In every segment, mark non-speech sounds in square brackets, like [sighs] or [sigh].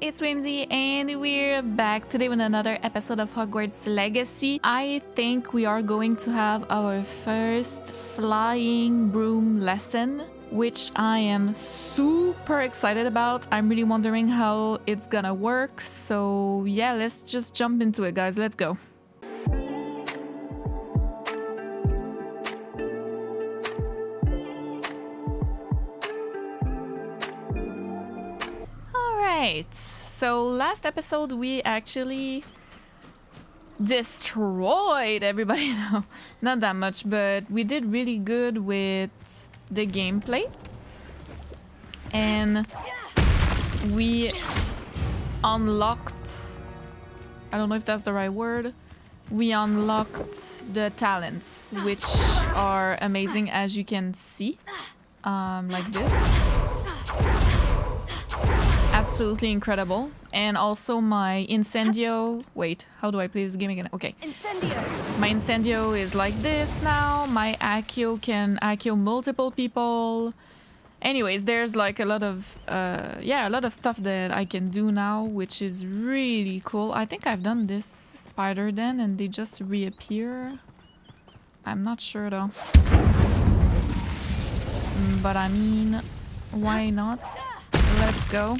it's Whimsy and we're back today with another episode of Hogwarts Legacy. I think we are going to have our first flying broom lesson, which I am super excited about. I'm really wondering how it's gonna work. So yeah, let's just jump into it guys. Let's go. Alright, so last episode we actually destroyed everybody. [laughs] No, not that much, but we did really good with the gameplay. And we unlocked, I don't know if that's the right word, we unlocked the talents, which are amazing as you can see, um, like this absolutely incredible. And also my Incendio... Wait, how do I play this game again? Okay. Incendio. My Incendio is like this now. My Accio can Accio multiple people. Anyways, there's like a lot of... Uh, yeah, a lot of stuff that I can do now, which is really cool. I think I've done this spider then and they just reappear. I'm not sure though. Mm, But I mean, why not? Let's go.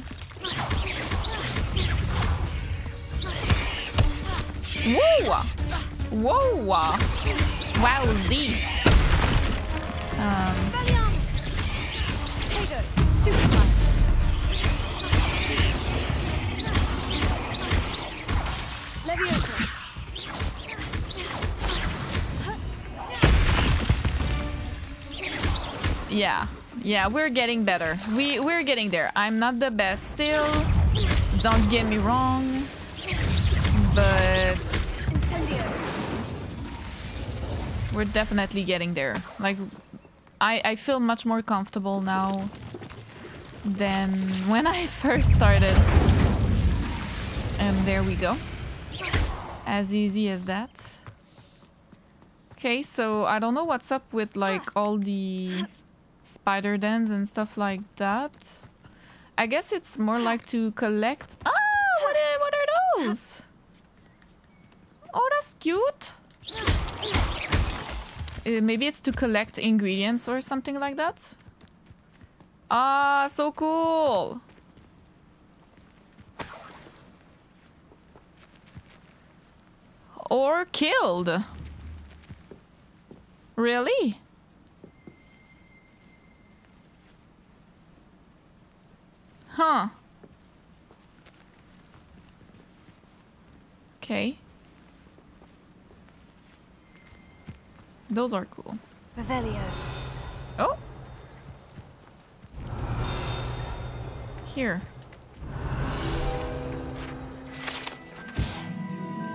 Whoa! Whoa! Wow, Z. Um, yeah, yeah, we're getting better. We we're getting there. I'm not the best still. Don't get me wrong, but we're definitely getting there. Like, I I feel much more comfortable now than when I [laughs] first started. And there we go. As easy as that. Okay, so I don't know what's up with like all the spider dens and stuff like that. I guess it's more like to collect. Ah, what are, what are those? Oh, that's cute. Uh, maybe it's to collect ingredients or something like that. Ah, so cool. Or killed. Really? Huh. Okay. Those are cool. Revelio. Oh. Here.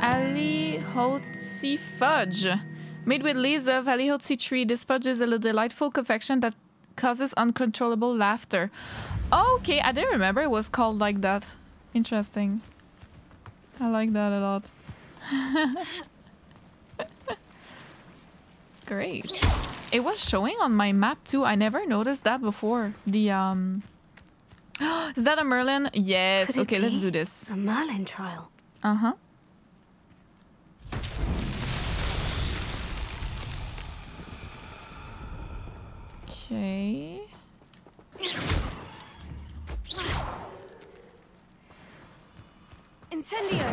Ali Alihotsy fudge. Made with leaves of Ali Alihotsy tree, this fudge is a delightful confection that causes uncontrollable laughter. Okay, I didn't remember it was called like that. Interesting. I like that a lot. [laughs] Great. It was showing on my map too. I never noticed that before. The um [gasps] Is that a Merlin? Yes. Could okay, let's do this. A Merlin trial. Uh-huh. Okay. Incendio.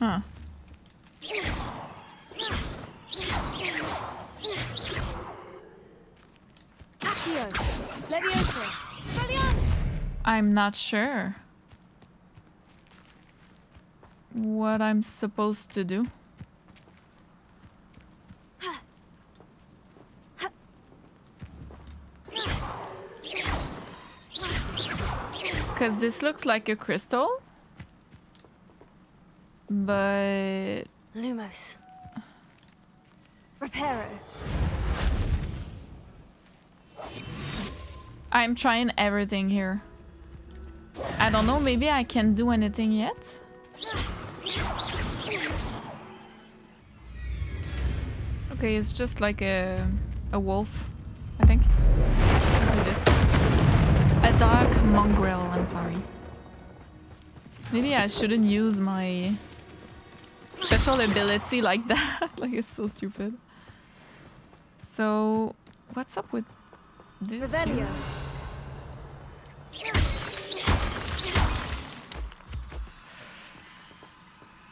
Huh. Accio. Levioso. I'm not sure what I'm supposed to do. Because this looks like a crystal. But Lumos. Reparo. I'm trying everything here. I don't know, maybe I can do anything yet? Okay, it's just like a a wolf, A dog Mongrel, I'm sorry. Maybe I shouldn't use my special ability like [laughs] that. like it's so stupid. So, what's up with this? Revelio.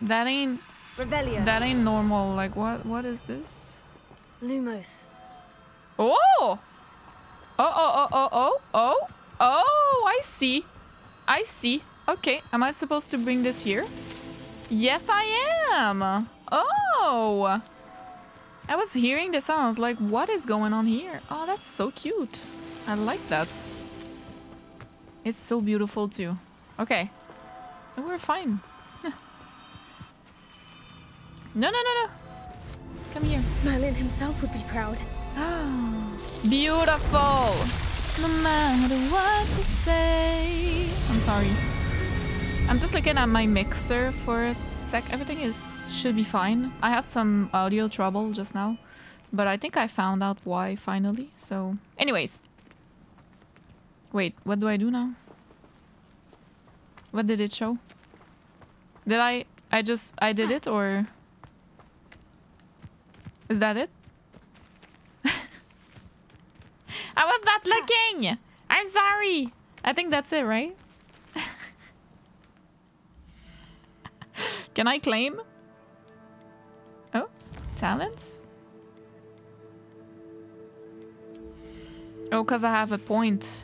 That ain't Revelio. that ain't normal. Like what what is this? Lumos. Oh! Oh oh oh oh oh oh oh I see. I see. Okay, am I supposed to bring this here? Yes I am! Oh! I was hearing the sounds like, what is going on here? Oh, that's so cute. I like that. It's so beautiful too. Okay. So we're fine. [laughs] No, no, no, no. Come here. Merlin himself would be proud. [gasps] [gasps] Beautiful. No matter what say. I'm sorry. I'm just looking at my mixer for a sec. Everything is should be fine. I had some audio trouble just now, but I think I found out why finally. So, anyways. Wait, what do I do now? What did it show? Did I I just I did it or is that it? I was not looking. I'm sorry. I think that's it, right? Can I claim? Oh, talents? Oh, because I have a point.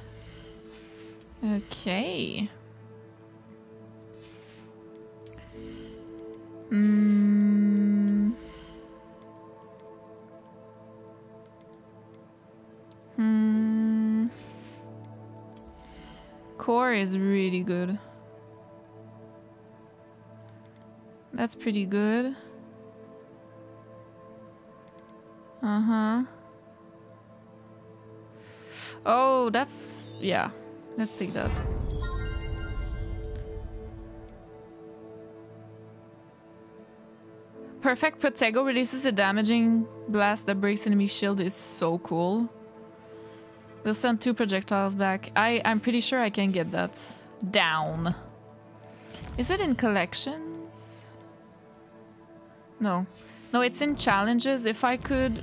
Okay. Hmm. Hmm. Core is really good. That's pretty good. Uh-huh. Oh, that's... Yeah. Let's take that. Perfect Protego releases a damaging blast that breaks enemy shield is so cool. We'll send two projectiles back. I, I'm pretty sure I can get that down. Is it in collections? No. No, it's in challenges. If I could...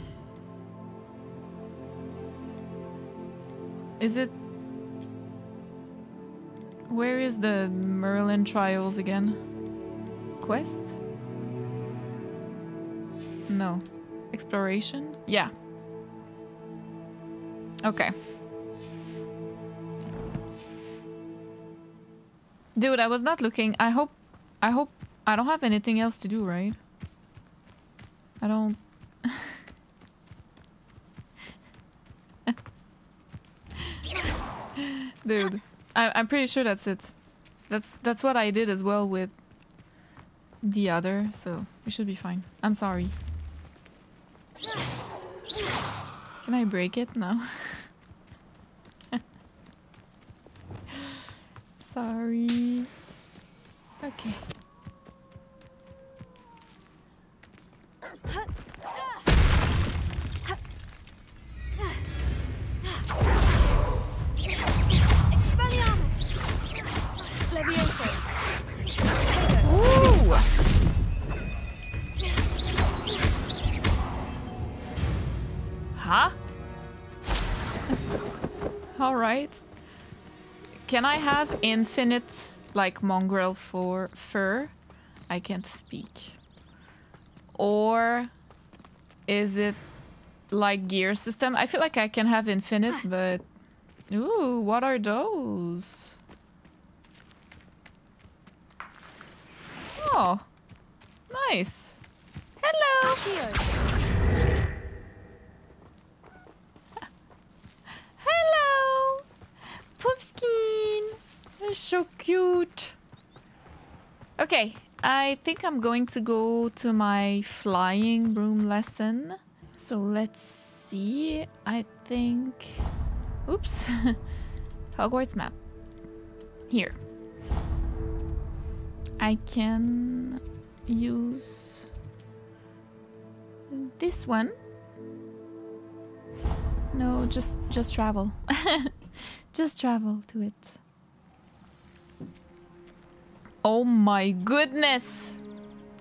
Is it... Where is the Merlin Trials again? Quest? No. Exploration? Yeah. Okay. Dude, I was not looking. I hope... I hope... I don't have anything else to do, right? I don't... [laughs] Dude, I, I'm pretty sure that's it. That's that's what I did as well with the other, so we should be fine. I'm sorry. Can I break it? No. [laughs] sorry. Okay. Expelliarmus! Levioso! Potato! Ooh! Huh? Alright. Can I have infinite, like, mongrel for fur? I can't speak. Or is it like gear system? I feel like I can have infinite, but... Ooh, what are those? Oh, nice. Hello. Accio! Hello! Puffskein! That's so cute. Okay, I think I'm going to go to my flying broom lesson. So let's see. I think... Oops. [laughs] Hogwarts map. Here. I can use this one. No, just just travel. [laughs] just travel to it. Oh my goodness!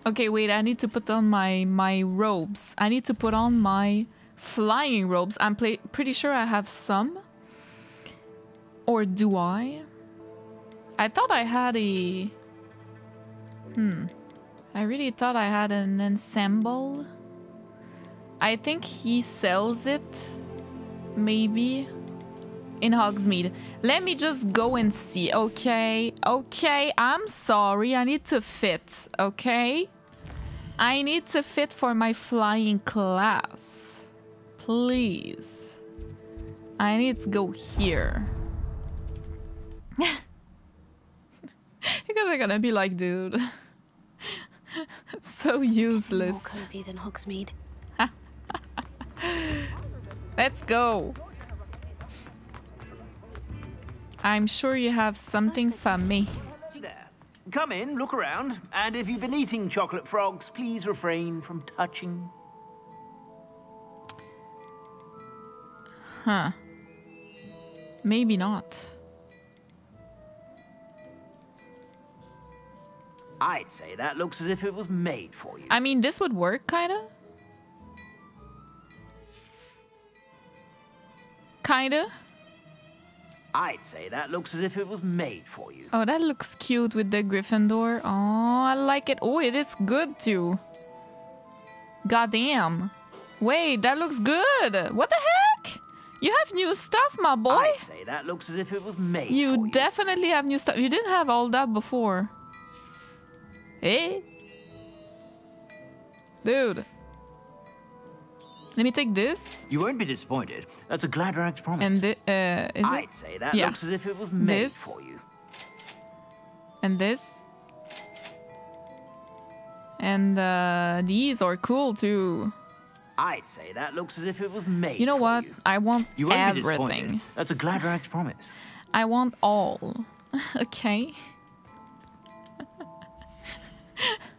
Okay, wait, I need to put on my my robes. I need to put on my flying robes. I'm pretty sure I have some. Or do I? I thought I had a... Hmm. I really thought I had an ensemble. I think he sells it. Maybe. In Hogsmeade. Let me just go and see, okay? Okay, I'm sorry. I need to fit, okay? I need to fit for my flying class. Please. I need to go here. [laughs] because I'm gonna be like, dude. [laughs] so More useless. cozy than Hogsmeade. [laughs] Let's go. I'm sure you have something for me. There. Come in, look around, and if you've been eating chocolate frogs, please refrain from touching. Huh. Maybe not. I'd say that looks as if it was made for you. I mean, this would work, kinda. Kinda. I'd say that looks as if it was made for you. Oh, that looks cute with the Gryffindor. Oh, I like it. Oh, it is good too. Goddamn. Wait, that looks good. What the heck? You have new stuff, my boy. I'd say that looks as if it was made You you. definitely have new stuff. You didn't have all that before. Hey? Dude. Let me take this. You won't be disappointed. That's a Gladrags promise. And thi- uh, is it? I'd say that Yeah. looks as if it was made This? for you. And this. And uh, these are cool too. I'd say that looks as if it was made You know what? you. I want You won't be disappointed. everything. That's a Gladrags promise. I want all. [laughs] okay. [laughs]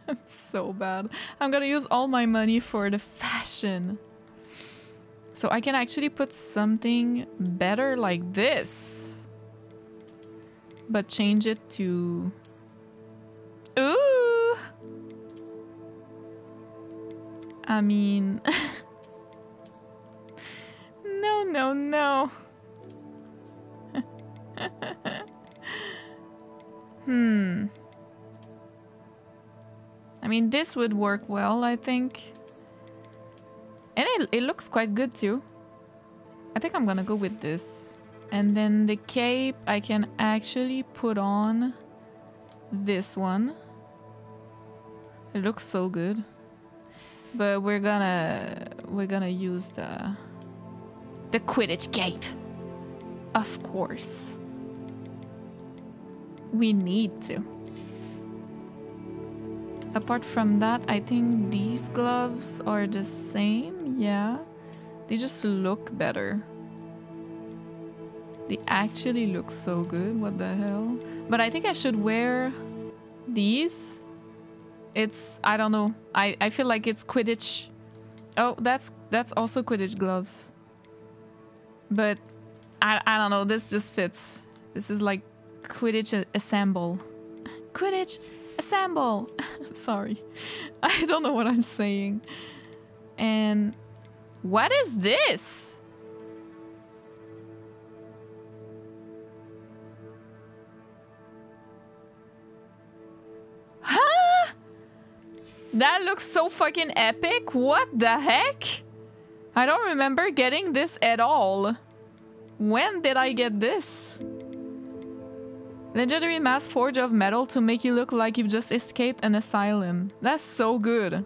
I'm so bad. I'm gonna use all my money for the fashion. So I can actually put something better like this. But change it to... Ooh! I mean... [laughs] no, no, no. [laughs] Hmm. I mean, this would work well, I think. And it, it looks quite good too. I think I'm gonna go with this. And then the cape, I can actually put on this one. It looks so good. But we're gonna we're gonna use the the Quidditch cape. Of course. We need to. Apart from that, I think these gloves are the same. Yeah. They just look better. They actually look so good. What the hell? But I think I should wear these. It's I don't know. I I feel like it's Quidditch. Oh, that's that's also Quidditch gloves. But I I don't know. This just fits. This is like Quidditch assemble. [laughs] Quidditch assemble. [laughs] Sorry. I don't know what I'm saying. And what is this? Huh? That looks so fucking epic. What the heck? I don't remember getting this at all. When did I get this? Legendary mass forge of metal to make you look like you've just escaped an asylum. That's so good.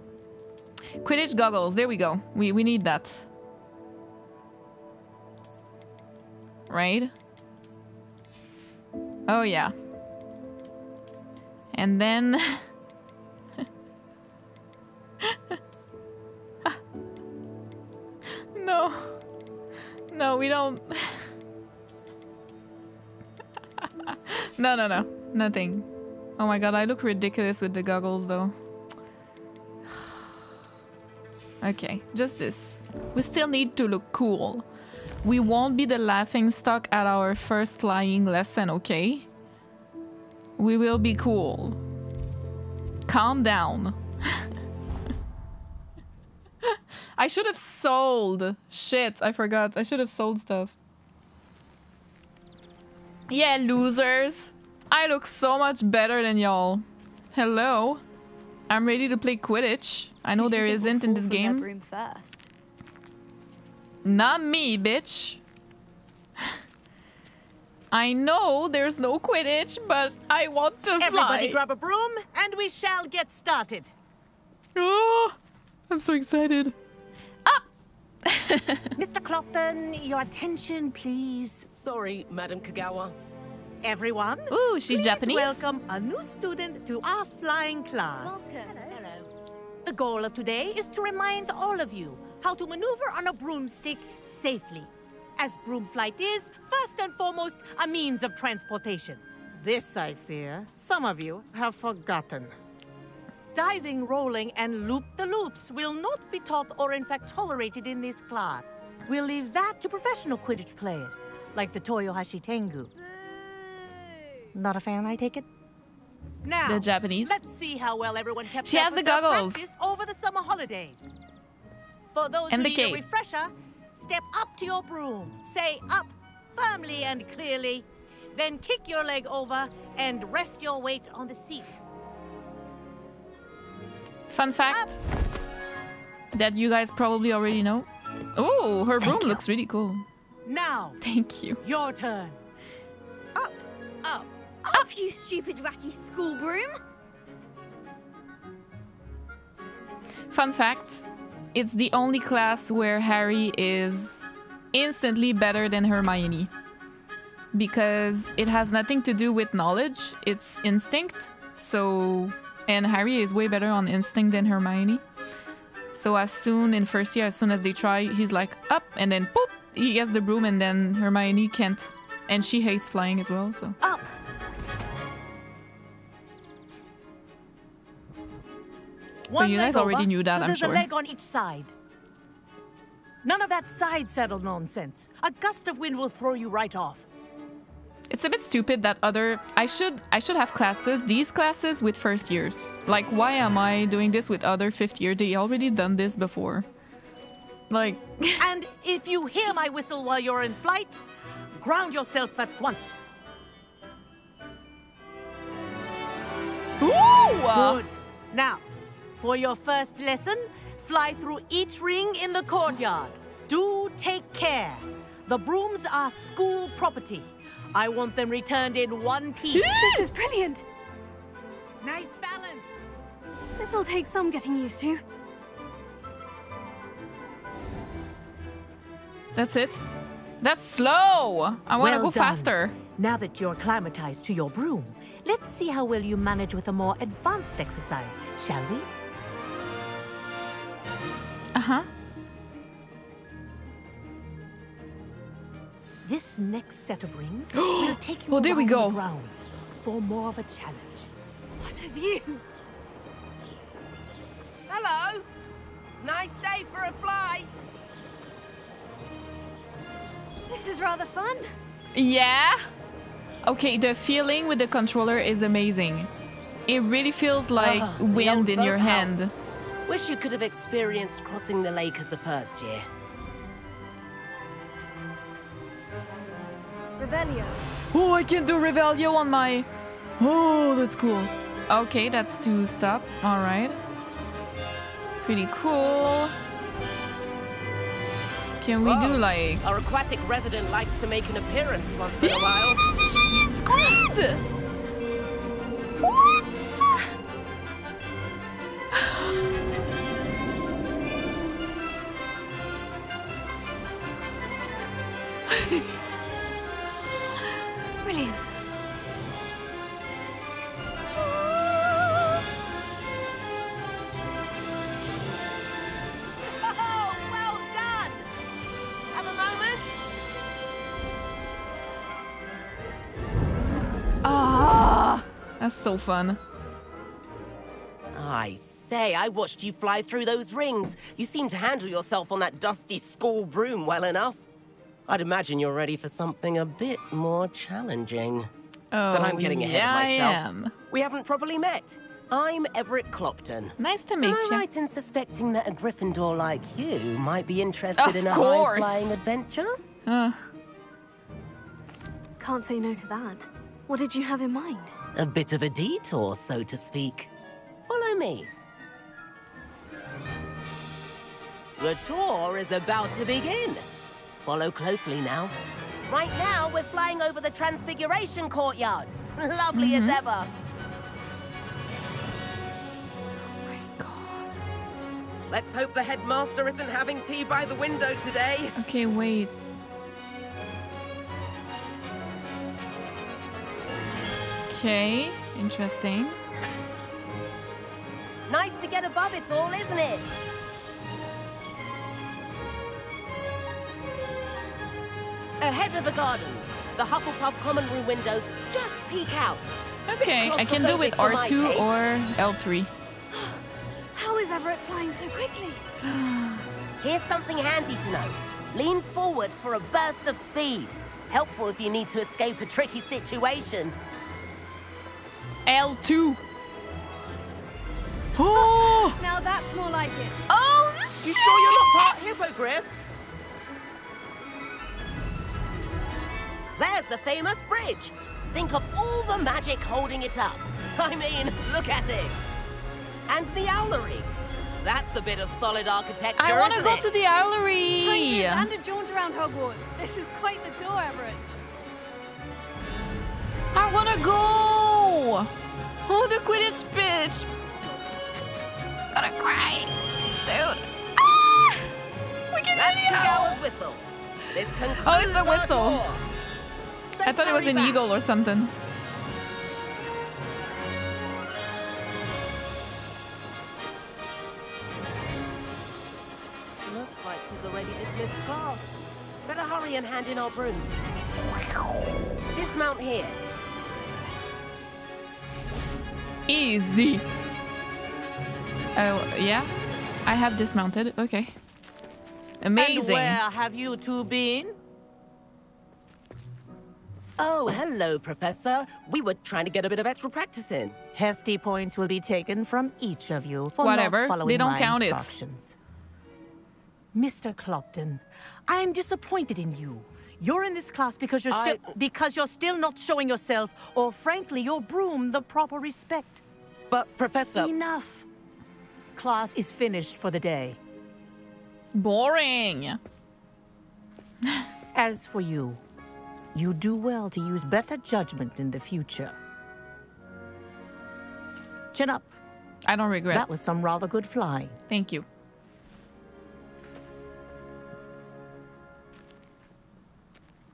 Quidditch goggles. There we go. We we need that. Right? Oh yeah. And then [laughs] No. No, we don't [laughs] No, no, no. Nothing. Oh my god, I look ridiculous with the goggles though. [sighs] okay, just this. We still need to look cool. We won't be the laughing stock at our first flying lesson, okay? We will be cool. Calm down. [laughs] I should have sold. Shit, I forgot. I should have sold stuff. Yeah, losers. I look so much better than y'all. Hello. I'm ready to play Quidditch. I know there isn't in this game. Room first. Not me, bitch. I know there's no Quidditch, but I want to Everybody fly. grab a broom and we shall get started. Oh, I'm so excited. Up! [laughs] Mr. Clopton, your attention, please. Sorry, Madam Kagawa. Everyone, Ooh, she's please Japanese. welcome a new student to our flying class. Welcome. Hello. The goal of today is to remind all of you how to maneuver on a broomstick safely. As broom flight is, first and foremost, a means of transportation. This, I fear, some of you have forgotten. Diving, rolling, and loop-the-loops will not be taught or in fact tolerated in this class. We'll leave that to professional Quidditch players, like the Toyohashi Tengu. Not a fan, I take it? Now, The Japanese. let's see how well everyone kept She up has the their goggles. practice over the summer holidays. For those And who the need cape. a refresher, step up to your broom, say up firmly and clearly, then kick your leg over and rest your weight on the seat. Fun fact that you guys probably already know. Oh, her broom looks really cool. Now, Thank you. your turn. Up. Up. Up, you stupid ratty school broom. Fun fact it's the only class where Harry is instantly better than Hermione. Because it has nothing to do with knowledge, it's instinct. So, and Harry is way better on instinct than Hermione. So, as soon in first year, as soon as they try, he's like up, and then poop, he gets the broom, and then Hermione can't. And she hates flying as well, so. Up. One you guys already over, knew that, so I'm sure. there's a leg on each side. None of that side saddle nonsense. A gust of wind will throw you right off. It's a bit stupid that other I should I should have classes, these classes with first years. Like why am I doing this with other fifth year? They already done this before. Like [laughs] and if you hear my whistle while you're in flight, ground yourself at once. Ooh! Good. Now, for your first lesson, fly through each ring in the courtyard. Do take care. The brooms are school property. I want them returned in one piece. [gasps] This is brilliant. nice balance. This'll take some getting used to. That's it. That's slow. I want to Well go done. faster. Now that you're acclimatized to your broom, let's see how well you manage with a more advanced exercise, shall we? Uh-huh. This next set of rings [gasps] will take you Oh, there we around go. the grounds for more of a challenge. What a view! Hello. Nice day for a flight. This is rather fun. Yeah. Okay, the feeling with the controller is amazing. It really feels like Ah, the wind in your boathouse. hand. Wish you could have experienced crossing the lake as a first year. Revelio. Oh, I can do Revelio on my. Oh, that's cool. Okay, that's to stop. All right. Pretty cool. Can we do like? Our aquatic resident likes to make an appearance once in a [laughs] while. Squid! What? [laughs] Brilliant. Oh, well done. Have a moment. Ah, that's so fun. I say, I watched you fly through those rings. You seem to handle yourself on that dusty school broom well enough. I'd imagine you're ready for something a bit more challenging. Oh, But I'm getting ahead yeah, of myself. I am. We haven't properly met. I'm Everett Clopton. Nice to Am meet I you. right in suspecting that a Gryffindor like you might be interested Of in a course. high-flying adventure? Uh, Can't say no to that. What did you have in mind? A bit of a detour, so to speak. Follow me. The tour is about to begin. Follow closely now. Right now, we're flying over the Transfiguration Courtyard. Lovely as mm-hmm. ever. my God. Let's hope the headmaster isn't having tea by the window today. Okay, wait. Okay, interesting. Nice to get above it all, isn't it? Ahead of the gardens, the Hufflepuff common room windows just peek out. Okay, I can do with claustrophobic for my R2 or L3. [gasps] How is Everett flying so quickly? [gasps] Here's something handy to know. Lean forward for a burst of speed. Helpful if you need to escape a tricky situation. L2. Oh, [gasps] Now that's more like it. oh shit! You shit! sure you're not part hippogriff? There's the famous bridge. Think of all the magic holding it up. [laughs] I mean, look at it. And the owlery. That's a bit of solid architecture, I want to go it? to the Owlery. Prankins and a jaunt around Hogwarts. This is quite the tour, Everett. I want to go. Oh, the Quidditch pitch. Gonna cry, dude. Ah! We can That's hear you. Kagawa's whistle. This concludes Oh, it's a whistle. tour. I thought it was an back. eagle or something. Looks like she's already dismissed class. Better hurry and hand in our brooms. Dismount here. Easy. Oh, yeah? I have dismounted. Okay. Amazing. And where have you two been? Oh, hello, Professor. We were trying to get a bit of extra practice in. Hefty points will be taken from each of you for Whatever. not following They don't my count it. instructions. Mr. Clopton, I am disappointed in you. You're in this class because you're still I- because you're still not showing yourself, or frankly, your broom the proper respect. But, Professor, Enough. Class is finished for the day. Boring. As for you, you do well to use better judgment in the future. Chin up. I don't regret. That was some rather good flying. Thank you.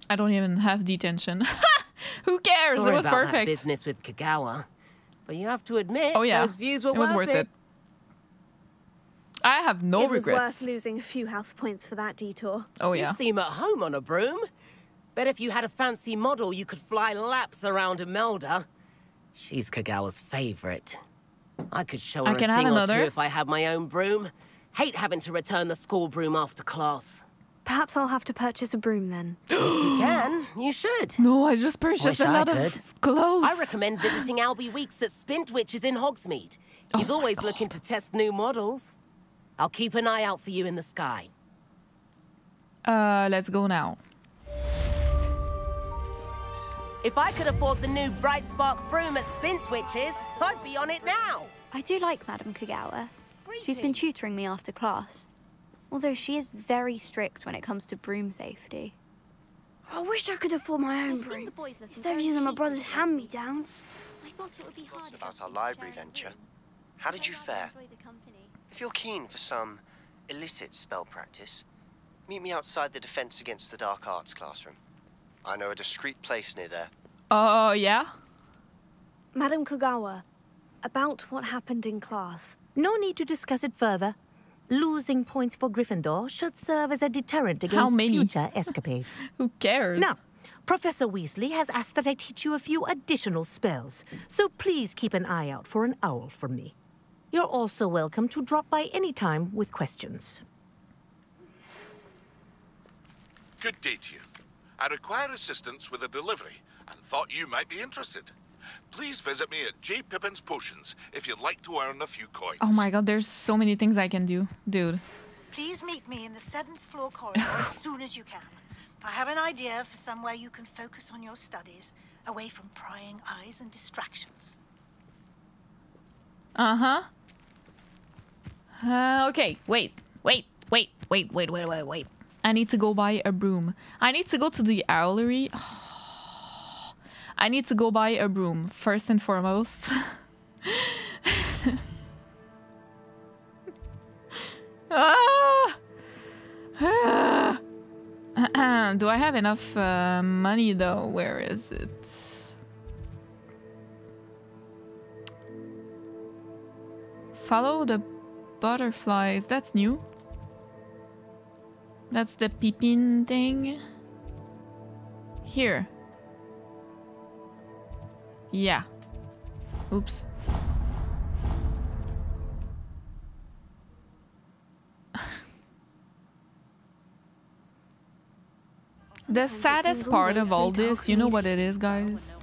I don't even have detention. [laughs] Who cares? sorry it was about that perfect. business with Kagawa. But you have to admit, Oh yeah, those views were it was worth it. I have no it was regrets. worth losing a few house points for that detour. oh yeah. You seem at home on a broom. Bet if you had a fancy model, you could fly laps around Imelda. She's Kagawa's favorite. I could show her I can a have thing or two if I had my own broom. Hate having to return the school broom after class. Perhaps I'll have to purchase a broom then. If [gasps] you can, you should. No, I just purchased Wish a I lot of clothes. I recommend visiting Albie Weeks at Spintwitches in Hogsmeade. He's Oh always looking to test new models. I'll keep an eye out for you in the sky. Uh, let's go now. If I could afford the new Bright Spark broom at Spintwitches, I'd be on it now. I do like Madame Kagawa. She's been tutoring me after class. Although she is very strict when it comes to broom safety. I wish I could afford my own broom. Instead of using my brother's hand-me-downs. I thought it would be hard about our library venture. How did you fare? If you're keen for some illicit spell practice, meet me outside the Defense Against the Dark Arts classroom. I know a discreet place near there. Oh yeah. Madam Kagawa, about what happened in class. No need to discuss it further. Losing points for Gryffindor should serve as a deterrent How against many? future escapades. [laughs] Who cares? now, Professor Weasley has asked that I teach you a few additional spells, so please keep an eye out for an owl from me. You're also welcome to drop by any time with questions. Good day to you. I require assistance with a delivery and thought you might be interested. please visit me at J. Pippin's Potions if you'd like to earn a few coins. Oh my god, there's so many things I can do. Dude. Please meet me in the seventh floor corridor as [laughs] soon as you can. I have an idea for somewhere you can focus on your studies, away from prying eyes and distractions. Uh-huh. Uh, okay, wait, wait, wait, wait, wait, wait, wait, wait. I need to go buy a broom. I need to go to the owlery. [sighs] I need to go buy a broom, first and foremost. [laughs] ah! [sighs] Do I have enough uh, money though? Where is it? Follow the butterflies. That's new. That's the Pippin thing. Here. Yeah. Oops. [laughs] the saddest part of all this, you know what it is, guys?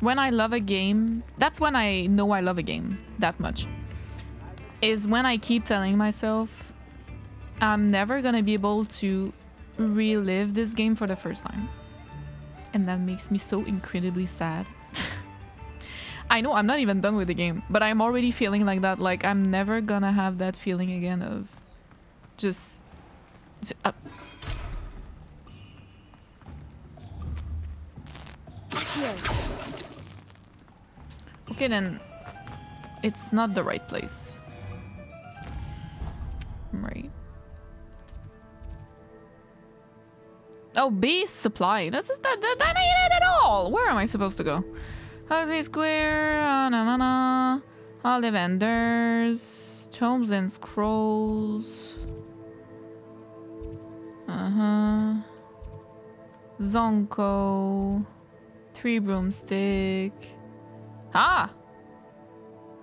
When I love a game, that's when I know I love a game that much. Is when I keep telling myself I'm never gonna be able to relive this game for the first time. And that makes me so incredibly sad. [laughs] I know I'm not even done with the game, but I'm already feeling like that. Like I'm never gonna have that feeling again of just. Uh. Okay, then it's not the right place. Right. Oh, base supply. That's that, that, that ain't it at all. Where am I supposed to go? Housing Square, Anamana, vendors, tomes and scrolls. Uh-huh. Zonko, three broomstick. Ah!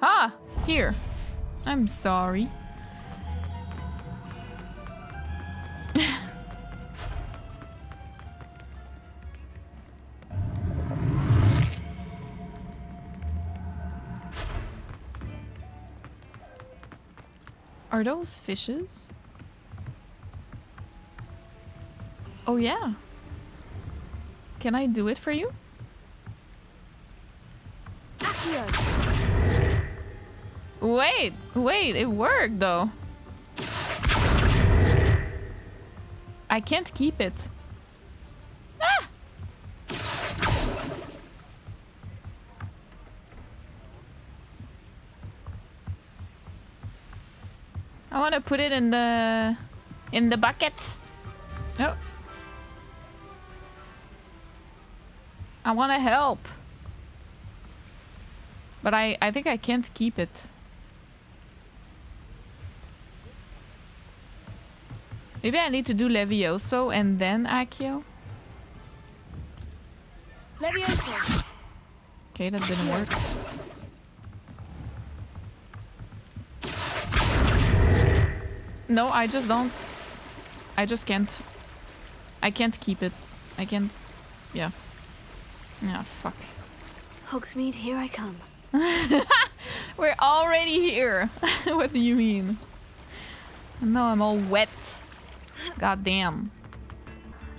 Ah! Here. I'm sorry. Are those fishes? Oh yeah. Can I do it for you? Wait, wait, it worked though. I can't keep it. Want to put it in the in the bucket. Oh. I want to help. But I I think I can't keep it. Maybe I need to do Levioso and then Accio. Levioso. Okay, that didn't work. No, I just don't. I just can't. I can't keep it. I can't. Yeah. Yeah, fuck. Hogsmeade, here I come. [laughs] We're already here. [laughs] what do you mean? No, I'm all wet. God damn.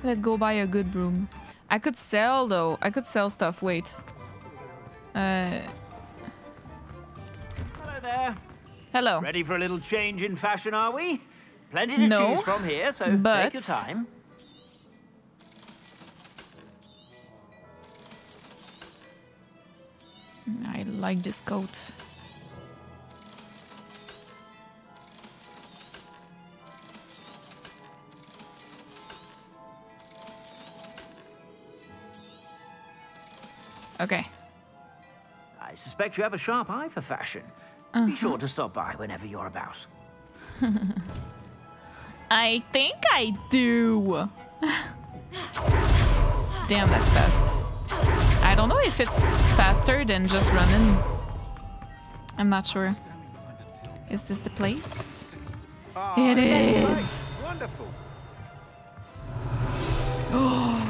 Let's go buy a good broom. I could sell though. I could sell stuff. Wait. Uh. Hello there. Hello. Ready for a little change in fashion, are we? Plenty to No, choose from here, so but- take your time. I like this coat. Okay. I suspect you have a sharp eye for fashion. Uh-huh. Be sure to stop by whenever you're about. [laughs] I think I do. [laughs] Damn, that's fast. I don't know if it's faster than just running. I'm not sure. Is this the place? It is. Wonderful. [gasps]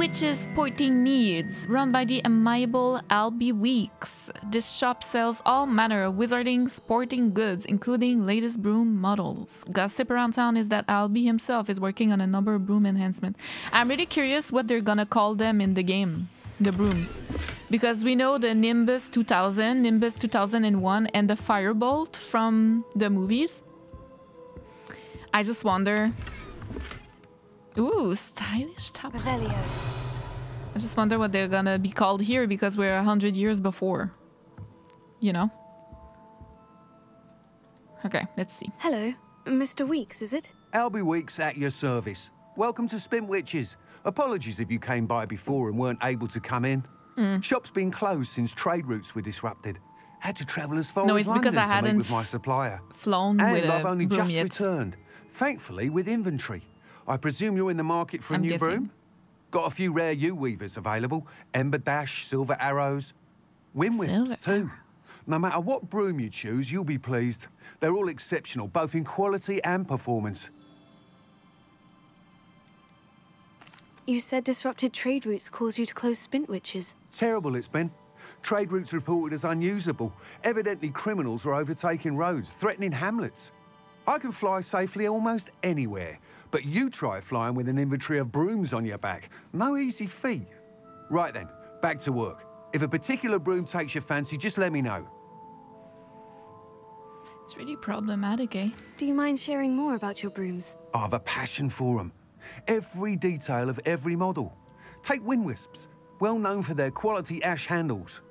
Witches Sporting Needs, run by the amiable Albie Weeks. This shop sells all manner of wizarding sporting goods, including latest broom models. Gossip around town is that Albie himself is working on a number of broom enhancement. I'm really curious what they're gonna call them in the game, the brooms. Because we know the Nimbus 2000, Nimbus 2001, and the Firebolt from the movies. I just wonder Ooh, stylish top hat. I just wonder what they're gonna be called here because we're a hundred years before. You know? Okay, let's see. Hello, Mr. Weeks, is it? Albie Weeks at your service. Welcome to Spintwitches. Apologies if you came by before and weren't able to come in. Mm. Shop's been closed since trade routes were disrupted. Had to travel as far No, as London I to meet with my supplier. Flown and with I've only just yet. returned. Thankfully, with inventory. I presume you're in the market for a I'm new guessing. broom? Got a few rare Yew Weavers available. Ember Dash, Silver Arrows. Wind Wisps, Silver too. No matter what broom you choose, you'll be pleased. They're all exceptional, both in quality and performance. You said disrupted trade routes caused you to close Spintwitches. Terrible it's been. Trade routes reported as unusable. Evidently criminals are overtaking roads, threatening hamlets. I can fly safely almost anywhere, but you try flying with an inventory of brooms on your back. No easy feat. Right then, back to work. If a particular broom takes your fancy, just let me know. It's really problematic, eh? Do you mind sharing more about your brooms? I have a passion for them. Every detail of every model. Take wind wisps, well known for their quality ash handles.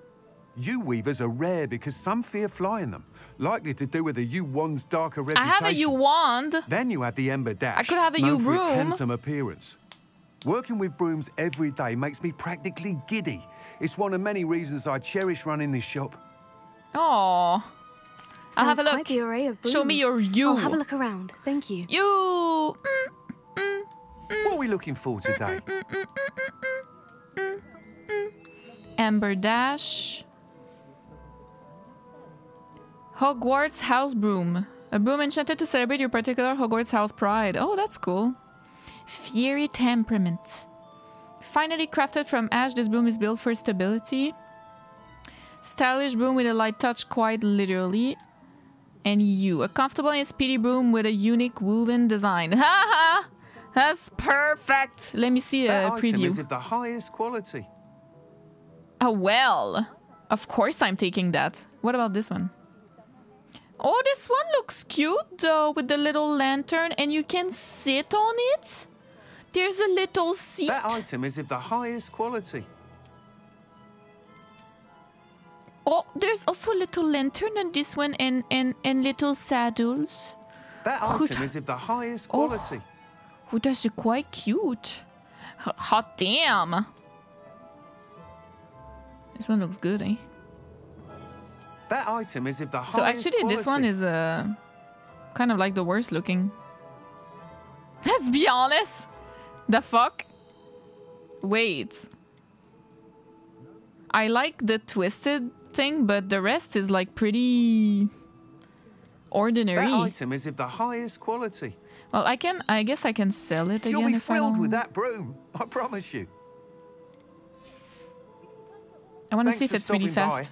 Yew Weavers are rare because some fear flying them, likely to do with the yew wand's darker red. I reputation. have a yew wand. Then you have the Ember Dash. I could have a known U for its handsome appearance. Working with brooms every day makes me practically giddy. It's one of many reasons I cherish running this shop. Aww. I'll have a look. Quite the array of brooms. Show me your U. I'll have a look around. Thank you. You. What are we looking for today? Amber Dash. Hogwarts House Broom. A broom enchanted to celebrate your particular Hogwarts house pride. Oh, that's cool. Fiery Temperament. Finally crafted from ash, this broom is built for stability. Stylish broom with a light touch, quite literally. And you. A comfortable and speedy broom with a unique woven design. [laughs] Haha! That's perfect! Let me see a that item preview. is of the highest quality. Oh, well. Of course I'm taking that. What about this one? Oh, this one looks cute though, with the little lantern, and you can sit on it. There's a little seat. That item is of the highest quality. Oh, there's also a little lantern on this one, and and and little saddles. That Oh, item is of the highest Oh. quality. Oh, that's quite cute. Hot damn. This one looks good, eh? That item is of the highest So actually, this one is uh, kind of like the worst looking. [laughs] Let's be honest. The fuck? Wait. I like the twisted thing, but the rest is like pretty ordinary. That item is of the highest quality. Well, I can. I guess I can sell it again You'll be if I thrilled with that broom. I promise you. I want to see if it's really fast.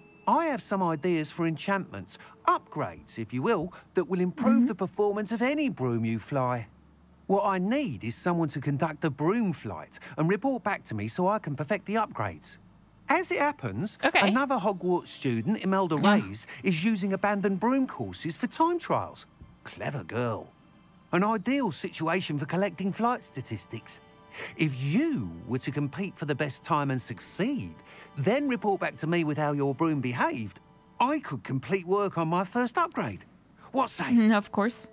I have some ideas for enchantments, upgrades, if you will, that will improve mm-hmm. the performance of any broom you fly. What I need is someone to conduct a broom flight and report back to me so I can perfect the upgrades. As it happens, another Hogwarts student, Imelda Reyes, is using abandoned broom courses for time trials. Clever girl. An ideal situation for collecting flight statistics. If you were to compete for the best time and succeed, then report back to me with how your broom behaved, I could complete work on my first upgrade. What say? Mhm, of course.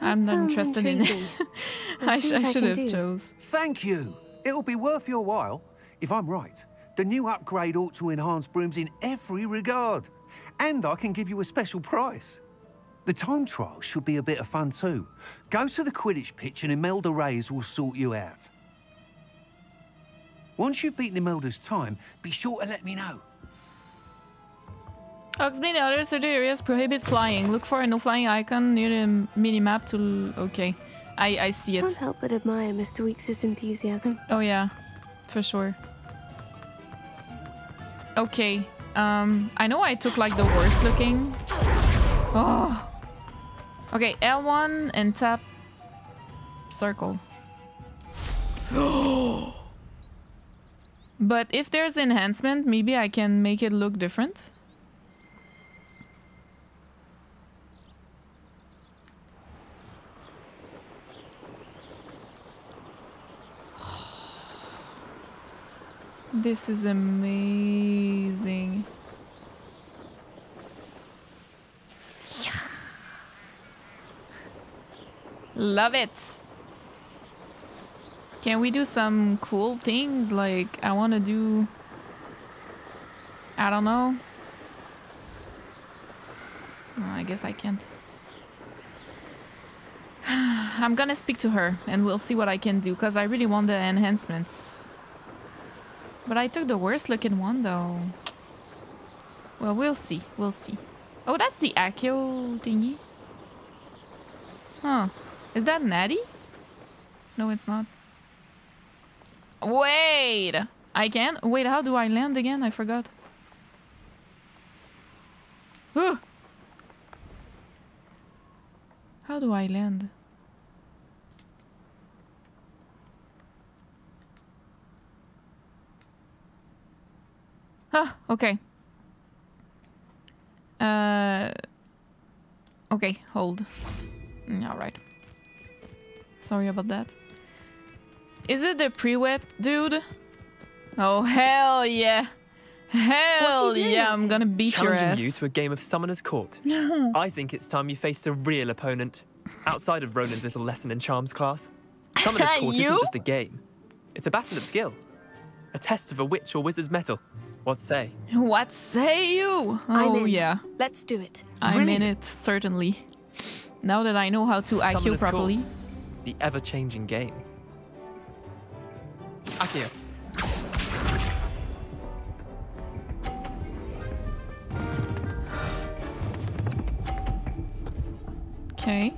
I'm not sounds interested in [laughs] it. I'll I, see sh- I I should have do. chose. Thank you. It'll be worth your while. If I'm right, the new upgrade ought to enhance brooms in every regard. And I can give you a special price. The time trial should be a bit of fun too. Go to the Quidditch pitch and Imelda Reyes will sort you out. Once you've beaten Imelda's time, be sure to let me know. Hogsmeade and other surgery areas prohibit flying. Look for a no flying icon near the minimap to. Okay. I, I see it. Can't it. help but admire Mr. Weeks' enthusiasm. Oh, yeah. For sure. Okay. Um, I know I took like the worst looking. Oh. Okay, L1 and tap circle. [gasps] but if there's enhancement, maybe I can make it look different. [sighs] This is amazing. Love it. Can we do some cool things? Like, I want to do. I don't know. No, I guess I can't. [sighs] I'm gonna speak to her and we'll see what I can do because I really want the enhancements. But I took the worst looking one though. Well, we'll see. We'll see. Oh, that's the Accio thingy. Huh. Is that Natty? No, it's not. Wait! I can? Wait, how do I land again? I forgot. Huh. How do I land? Ah, okay. Uh, okay, hold. Mm, All right. Sorry about that. Is it the Prewett dude? Oh hell yeah! Hell yeah! I'm gonna beat your Challenging ass. you to a game of Summoner's Court. [laughs] I think it's time you faced a real opponent outside of Ronen's little lesson in charms class. Summoner's [laughs] Court You? isn't just a game. It's a battle of skill. A test of a witch or wizard's metal. What say? What say you? I'm Oh in. yeah, Let's do it. I'm in it certainly. Now that I know how to IQ Summoner's properly. Court. The ever-changing game. Accio. Okay.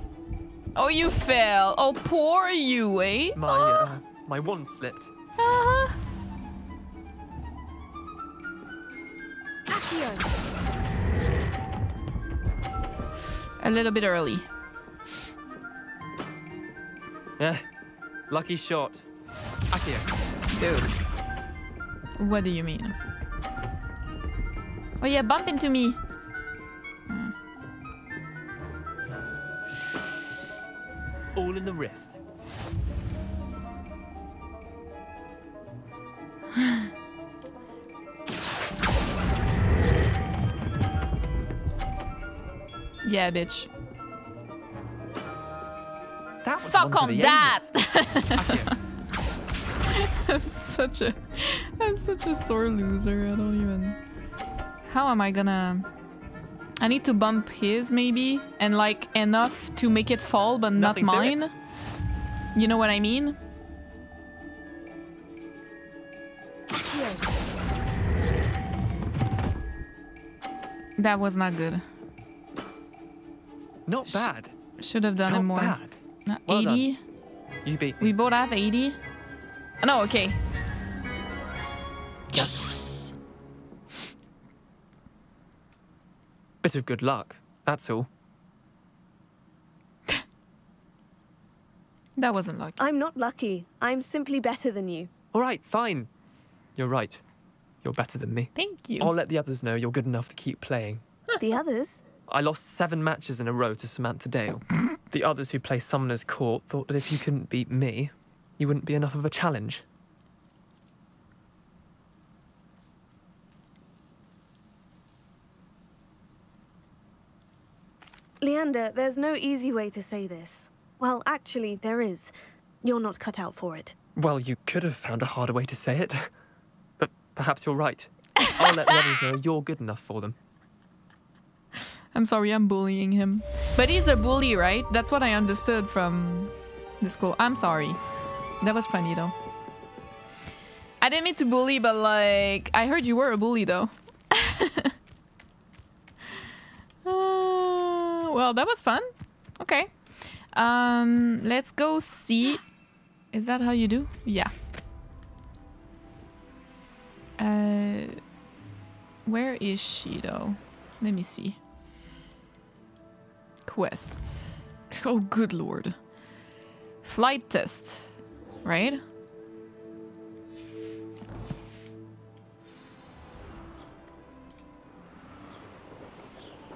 Oh, you fell. Oh, poor you, eh? My uh, my wand slipped. Uh-huh. A little bit early. Eh, lucky shot. Accio. Dude. What do you mean? Oh yeah, bump into me. All in the wrist. [sighs] Yeah, bitch. That Suck on that! I'm such a I'm such a sore loser. I don't even How am I gonna I need to bump his maybe and like enough to make it fall but Nothing not to it. mine. You know what I mean? That was not good. Not bad. Should have done Not it more. bad. Uh, Well done. 80. You beat We both have 80. No, okay. Yes. Bit of good luck. That's all. [laughs] That wasn't lucky. I'm not lucky. I'm simply better than you. All right, fine. You're right. You're better than me. Thank you. I'll let the others know you're good enough to keep playing. The others? I lost seven matches in a row to Samantha Dale. [laughs] the others who play Summoner's Court thought that if you couldn't beat me, you wouldn't be enough of a challenge. Leander, there's no easy way to say this. Well, actually, there is. You're not cut out for it. Well, you could have found a harder way to say it. [laughs] But perhaps you're right. I'll let the others know you're good enough for them. I'm sorry, I'm bullying him. But he's a bully, right? That's what I understood from the school. I'm sorry. That was funny, though. I didn't mean to bully, but like, I heard you were a bully, though. [laughs] Uh, well, that was fun. Okay. Um, let's go see. Is that how you do? Yeah. Uh, where is she though? Let me see. Quests. [laughs] Oh, good lord. Flight test, right?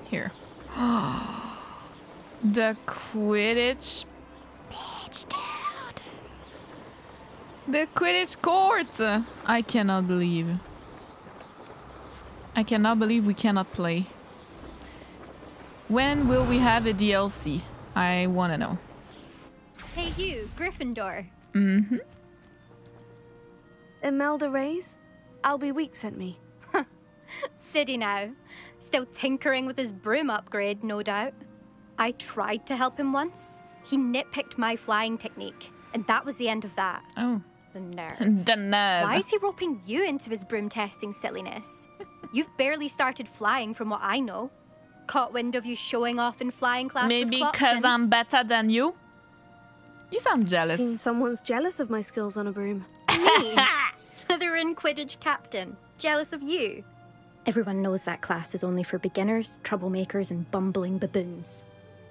Here. [gasps] the Quidditch dude. The Quidditch court. I cannot believe. I cannot believe we cannot play. When will we have a DLC? I want to know. Hey, you, Gryffindor. Mm-hmm. Imelda Reyes? Albie Week sent me. [laughs] Did he now? Still tinkering with his broom upgrade, no doubt. I tried to help him once. He nitpicked my flying technique, and that was the end of that. Oh. The nerve. [laughs] The nerve. Why is he roping you into his broom testing silliness? [laughs] You've barely started flying from what I know. Caught wind of you showing off in flying class. Maybe because I'm better than you? You sound jealous. Seems someone's jealous of my skills on a broom. Me, [laughs] Slytherin Quidditch captain. Jealous of you. Everyone knows that class is only for beginners, troublemakers, and bumbling baboons.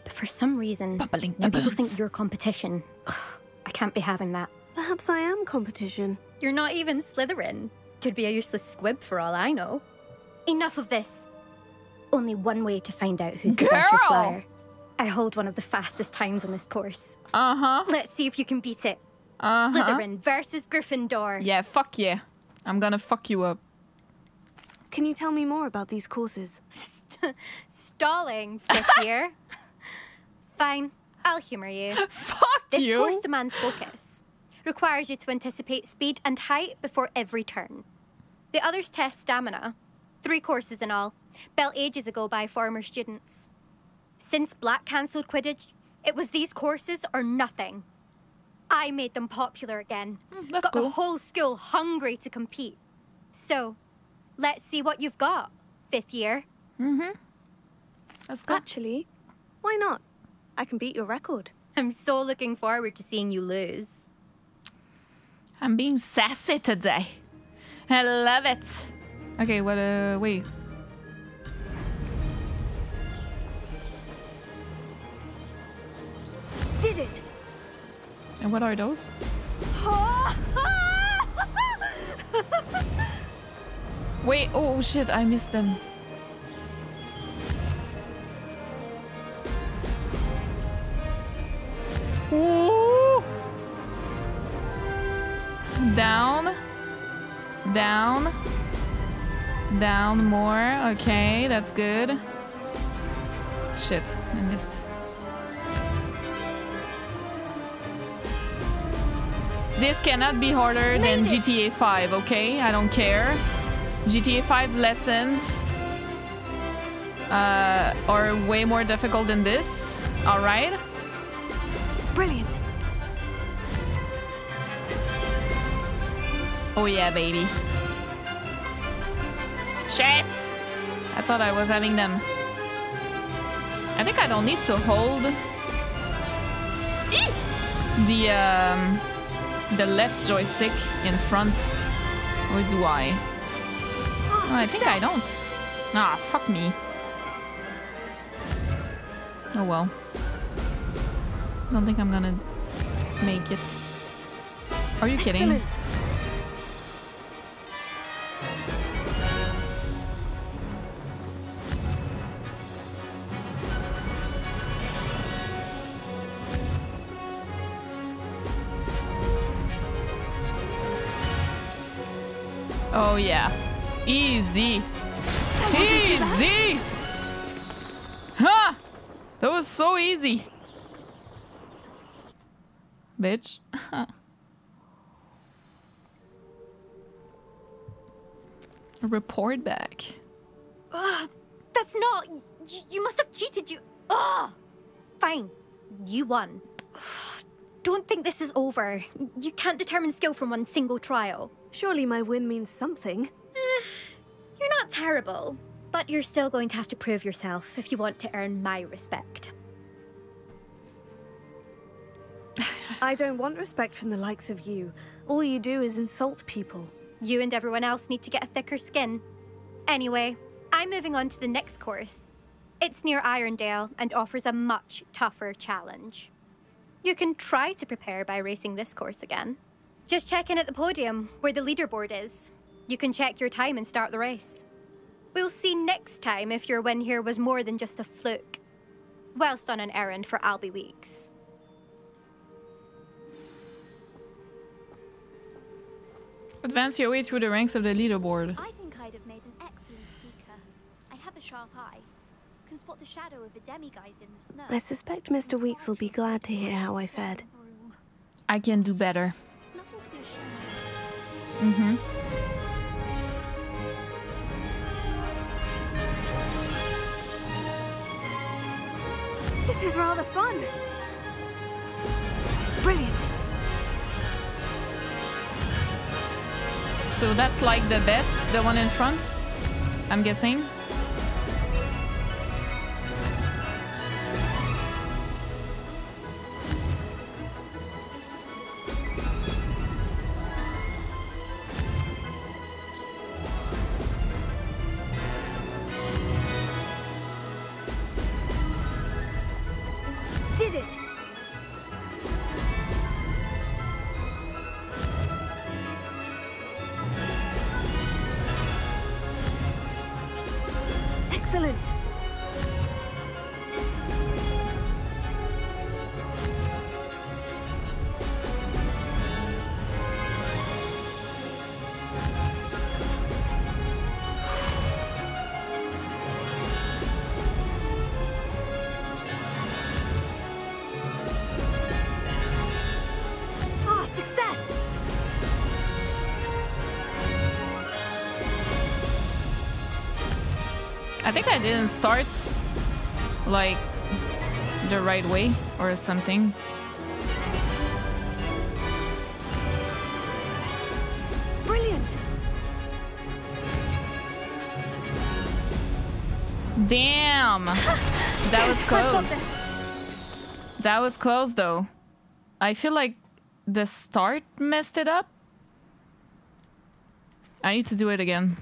But for some reason, bumbling now people baboons. think you're competition. I can't be having that. Perhaps I am competition. You're not even Slytherin. Could be a useless squib for all I know. Enough of this. Only one way to find out who's the better flyer. I hold one of the fastest times on this course. Uh huh. Let's see if you can beat it. Uh huh. Slytherin versus Gryffindor. Yeah, fuck yeah. I'm gonna fuck you up. Can you tell me more about these courses? St- stalling, fifth [laughs] year. Fine, I'll humor you. Fuck this you. course demands focus. Requires you to anticipate speed and height before every turn. The others test stamina. Three courses in all, built ages ago by former students. Since Black cancelled Quidditch, it was these courses or nothing. I made them popular again. that's got cool. the whole school hungry to compete. So, let's see what you've got, fifth year. Mm-hmm. Let's go. Actually, why not? I can beat your record. [laughs] I'm so looking forward to seeing you lose. I'm being sassy today. I love it. Okay, what, uh, wait. It! And what are those? [laughs] Wait, oh shit, I missed them. Ooh. Down. Down. Down more. Okay, that's good. Shit, I missed. This cannot be harder than GTA 5, okay? I don't care. GTA 5 lessons uh, are way more difficult than this. All right. Brilliant. Oh yeah, baby. Shit! I thought I was having them. I think I don't need to hold the um, the left joystick in front, or do I? Oh, I think I don't. Ah, fuck me. Oh well. Don't think I'm gonna make it. Are you kidding? Oh yeah. Easy. Easy! Huh! That was so easy. bitch. [laughs] Report back. Ugh, that's not. You, you must have cheated. You. Ugh. Fine. You won. [sighs] Don't think this is over. You can't determine skill from one single trial. Surely my win means something. Eh, you're not terrible, but you're still going to have to prove yourself if you want to earn my respect. [laughs] I don't want respect from the likes of you. All you do is insult people. You and everyone else need to get a thicker skin. Anyway, I'm moving on to the next course. It's near Irondale and offers a much tougher challenge. You can try to prepare by racing this course again. Just check in at the podium, where the leaderboard is. You can check your time and start the race. We'll see next time if your win here was more than just a fluke. Whilst on an errand for Albie Weeks. Advance your way through the ranks of the leaderboard. I think I'd have made an excellent speaker. I have a sharp eye. Can spot the shadow of a demiguise in the snow. I suspect Mr. Weeks will be glad to hear how I fared. I can do better. Mm-hmm. This is rather fun. Brilliant. So that's like the best, the one in front, I'm guessing. I think I didn't start like the right way or something. Brilliant. Damn! That was [laughs] close. That was close though. I feel like the start messed it up. I need to do it again.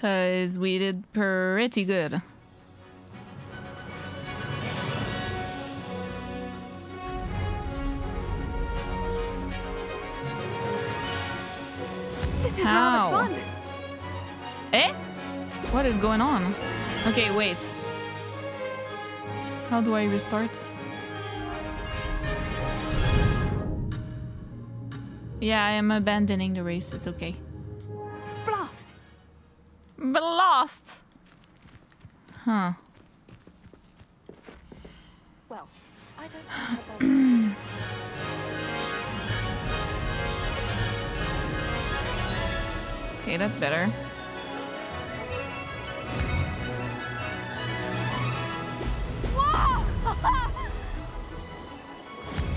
Cause we did pretty good. This is How? rather fun. Eh? What is going on? Okay, wait. How do I restart? Yeah, I am abandoning the race. It's okay. Blast. Blast! Huh. Well, I don't know [clears throat] Okay, that's better. [laughs]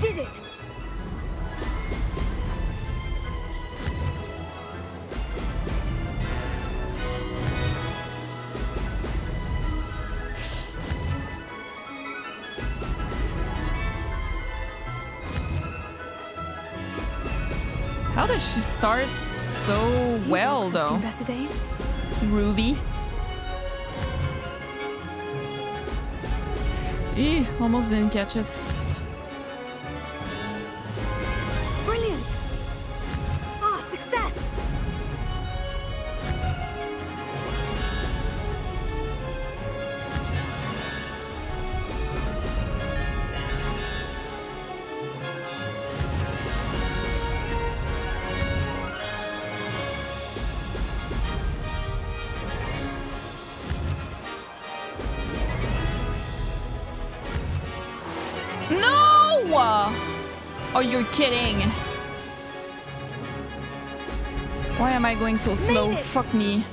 Did it. How does she start so These well, though? better days. Ruby. Eeh, almost didn't catch it. You're kidding. Why am I going so slow? Fuck me.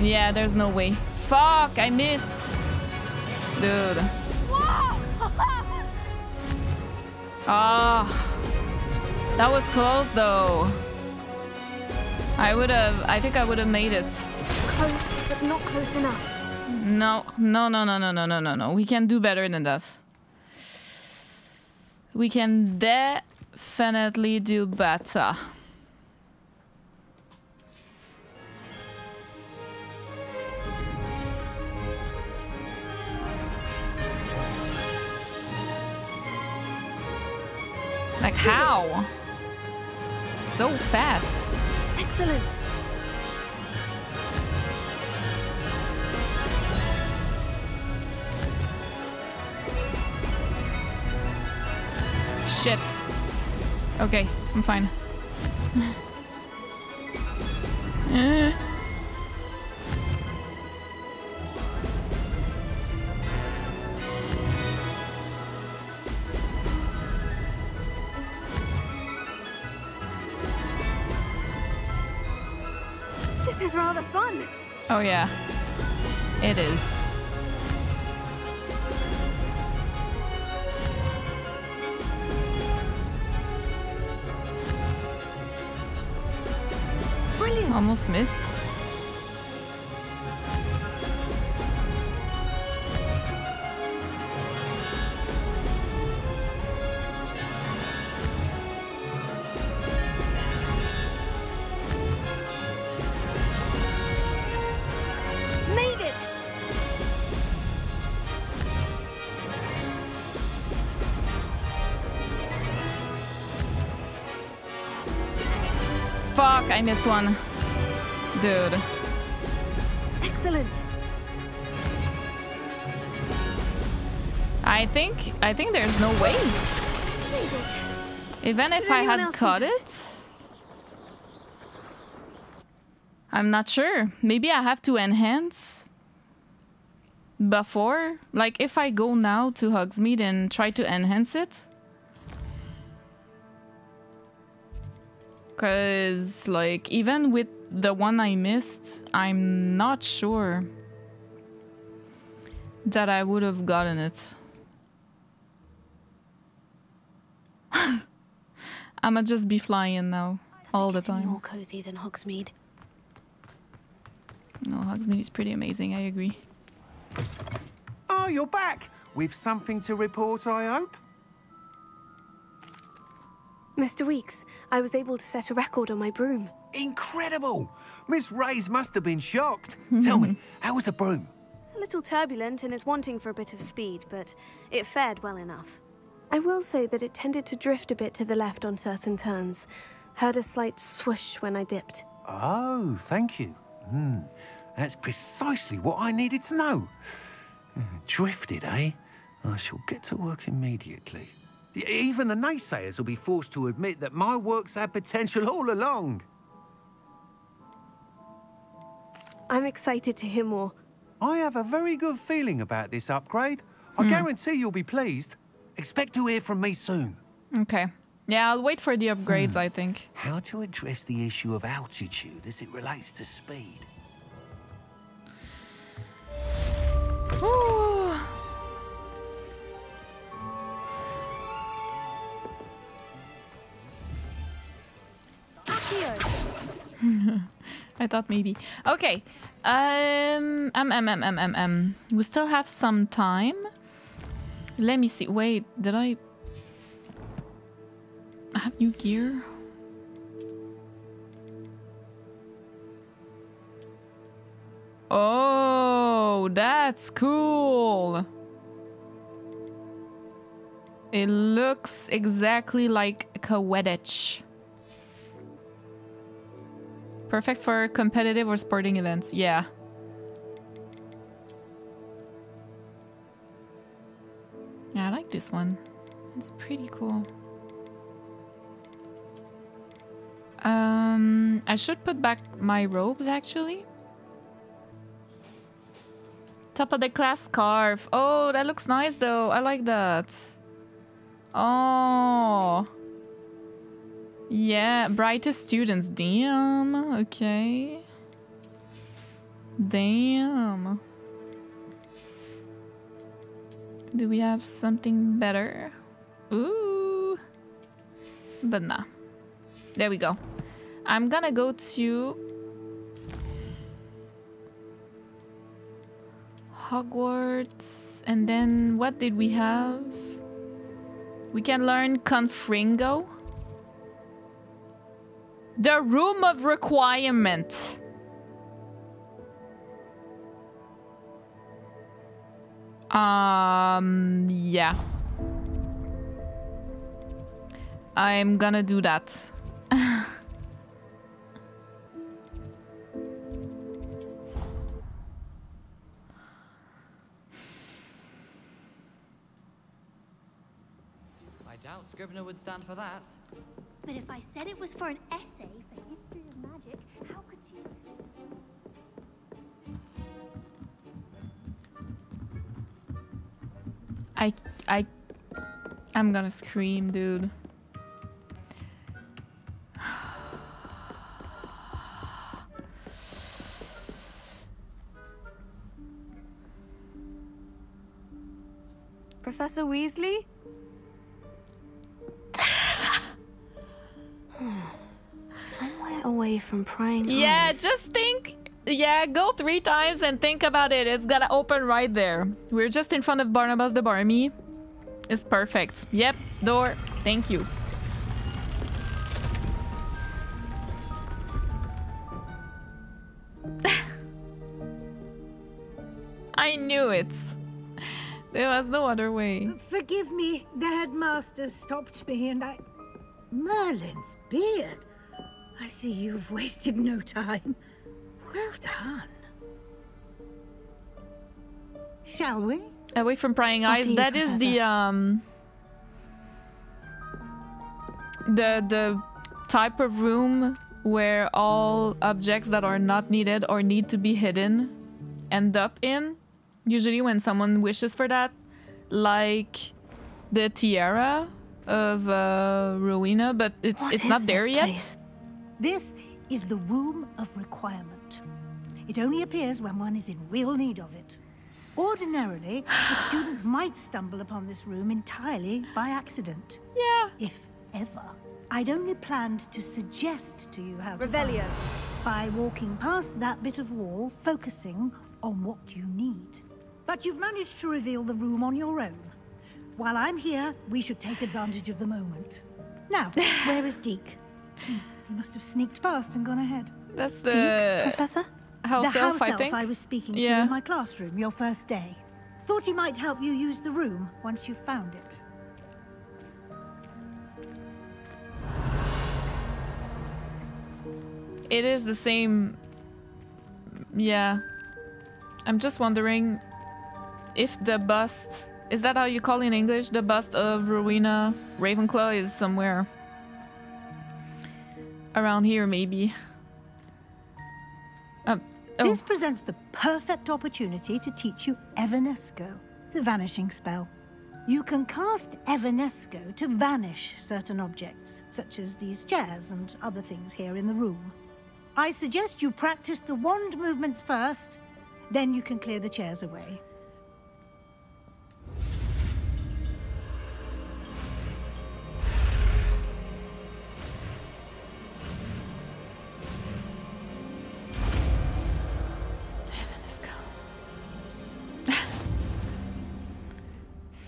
Yeah, there's no way. Fuck, I missed. Dude. [laughs] Ah. that was close though. I would have, I think I would have made it. Close, but not close enough. No, no, no, no, no, no, no, no, no. We can do better than that. We can definitely do better. Like how? So fast. Excellent. Shit. Okay, I'm fine. This is rather fun. Oh yeah. It is. Almost missed. Made it. Fuck, I missed one. Dude. Excellent. I think I think there's no way. Even if Did I had caught that? it. I'm not sure. Maybe I have to enhance before. Like if I go now to Hogsmeade and try to enhance it. Cause like even with the one I missed, I'm not sure that I would have gotten it. [laughs] I'ma just be flying now all the time. More cozy than Hogsmeade. No, Hogsmeade is pretty amazing, I agree. Oh, you're back. With something to report, I hope? Mr. Weeks, I was able to set a record on my broom. Incredible! Miss Reyes must have been shocked. [laughs] Tell me, how was the broom? A little turbulent and is wanting for a bit of speed, but it fared well enough. I will say that it tended to drift a bit to the left on certain turns. Heard a slight swoosh when I dipped. Oh, thank you. Hmm, that's precisely what I needed to know. [sighs] Drifted, eh? I shall get to work immediately. Even the naysayers will be forced to admit that my work's had potential all along. I'm excited to hear more. I have a very good feeling about this upgrade. I Hmm. guarantee you'll be pleased. Expect to hear from me soon. Okay. Yeah, I'll wait for the upgrades, I think. How to address the issue of altitude as it relates to speed. [laughs] I thought maybe. Okay. Um, um, um, um, um, um, um. We still have some time. Let me see. Wait, did I have new gear? Oh, that's cool. It looks exactly like Quidditch. Perfect for competitive or sporting events. Yeah. Yeah, I like this one. It's pretty cool. Um, I should put back my robes actually. Top of the class scarf. Oh, that looks nice though. I like that. Oh. Yeah, brightest students. Damn. Okay. Damn. Do we have something better? Ooh. But nah. There we go. I'm gonna go to Hogwarts. And then what did we have? We can learn Confringo. The Room of Requirement. Um, yeah. I'm gonna do that. [laughs] I doubt Scribner would stand for that. But if I said it was for an essay for history of magic, how could you? I I I'm gonna scream, dude. Professor Weasley? [sighs] Somewhere away from prying Yeah, eyes. just think. Yeah, go three times and think about it. It's gonna open right there. We're just in front of Barnabas the Barmy. It's perfect. Yep, door. Thank you. [laughs] I knew it. There was no other way. Forgive me, the headmaster stopped me and I. Merlin's beard. I see you've wasted no time. Well done. Shall we? Away from prying eyes. That is the um the the type of room where all objects that are not needed or need to be hidden end up in. Usually when someone wishes for that, like the tiara of uh, Rowena, but it's What it's not there this yet. place? This is the Room of Requirement. It only appears when one is in real need of it. Ordinarily, a [gasps] student might stumble upon this room entirely by accident. Yeah. If ever. I'd only planned to suggest to you how to Revelio. find it by walking past that bit of wall, focusing on what you need. But you've managed to reveal the room on your own. While I'm here, we should take advantage of the moment. Now, [sighs] where is Deke? Hmm, He must have sneaked past and gone ahead. That's the Deke, Professor? house the elf, house I elf think. I was speaking to Yeah. in my classroom your first day. Thought he might help you use the room once you found it. It is the same. Yeah. I'm just wondering if the bust. Is that how you call in English? The bust of Rowena Ravenclaw is somewhere around here, maybe. Um, oh, This presents the perfect opportunity to teach you Evanesco, the vanishing spell. You can cast Evanesco to vanish certain objects, such as these chairs and other things here in the room. I suggest you practice the wand movements first, then you can clear the chairs away.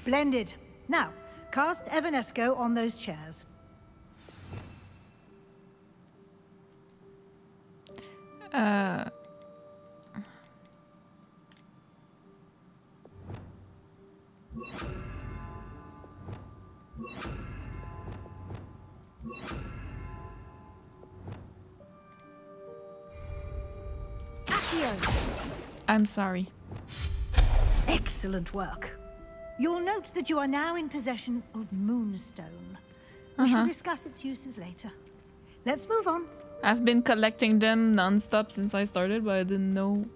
Splendid. Now, cast Evanesco on those chairs. Uh. I'm sorry. Excellent work. You'll note that you are now in possession of Moonstone. We shall Uh-huh. discuss its uses later. Let's move on. I've been collecting them non-stop since I started, but I didn't know.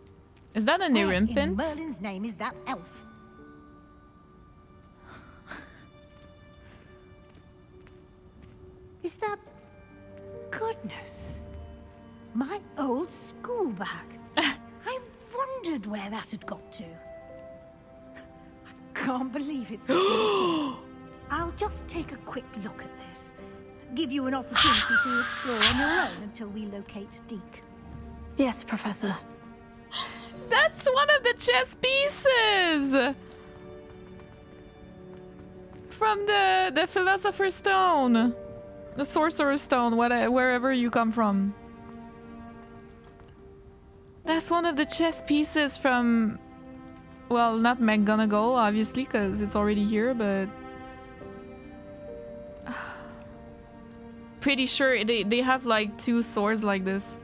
Is that a new Where in? Merlin's name is that elf? Is that... Goodness. My old school bag. [laughs] I wondered where that had got to. I can't believe it's still [gasps] I'll just take a quick look at this. Give you an opportunity to explore on your own until we locate Deek. Yes, Professor. [gasps] That's one of the chess pieces! From the, the Philosopher's Stone. The Sorcerer's Stone, whatever, wherever you come from. That's one of the chess pieces from... Well, not McGonagall, obviously, because it's already here, but... [sighs] Pretty sure they, they have like two swords like this.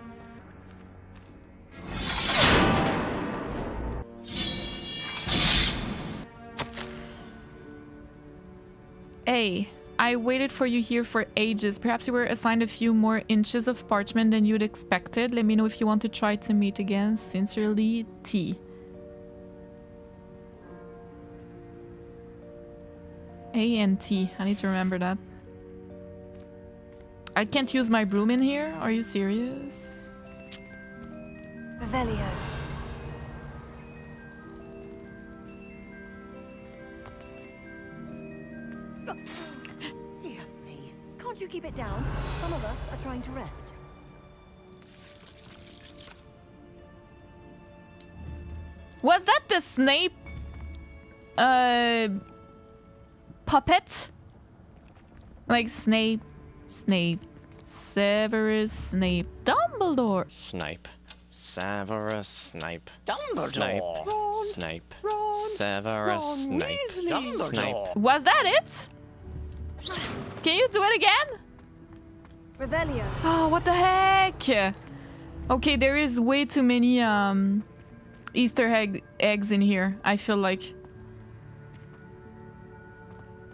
Hey, I waited for you here for ages. Perhaps you were assigned a few more inches of parchment than you'd expected. Let me know if you want to try to meet again. Sincerely, T. A and T. I need to remember that. I can't use my broom in here? Are you serious? Revelio. Dear me. Can't you keep it down? Some of us are trying to rest. Was that the Snape uh puppet? Like Snape, Snape, Severus Snape, Dumbledore. Snape. Severus Snape. Dumbledore. Snape. Snape. Severus Snape. Snape. Was that it? Can you do it again? Revelio. Oh, what the heck? Okay, there is way too many um Easter egg eggs in here. I feel like.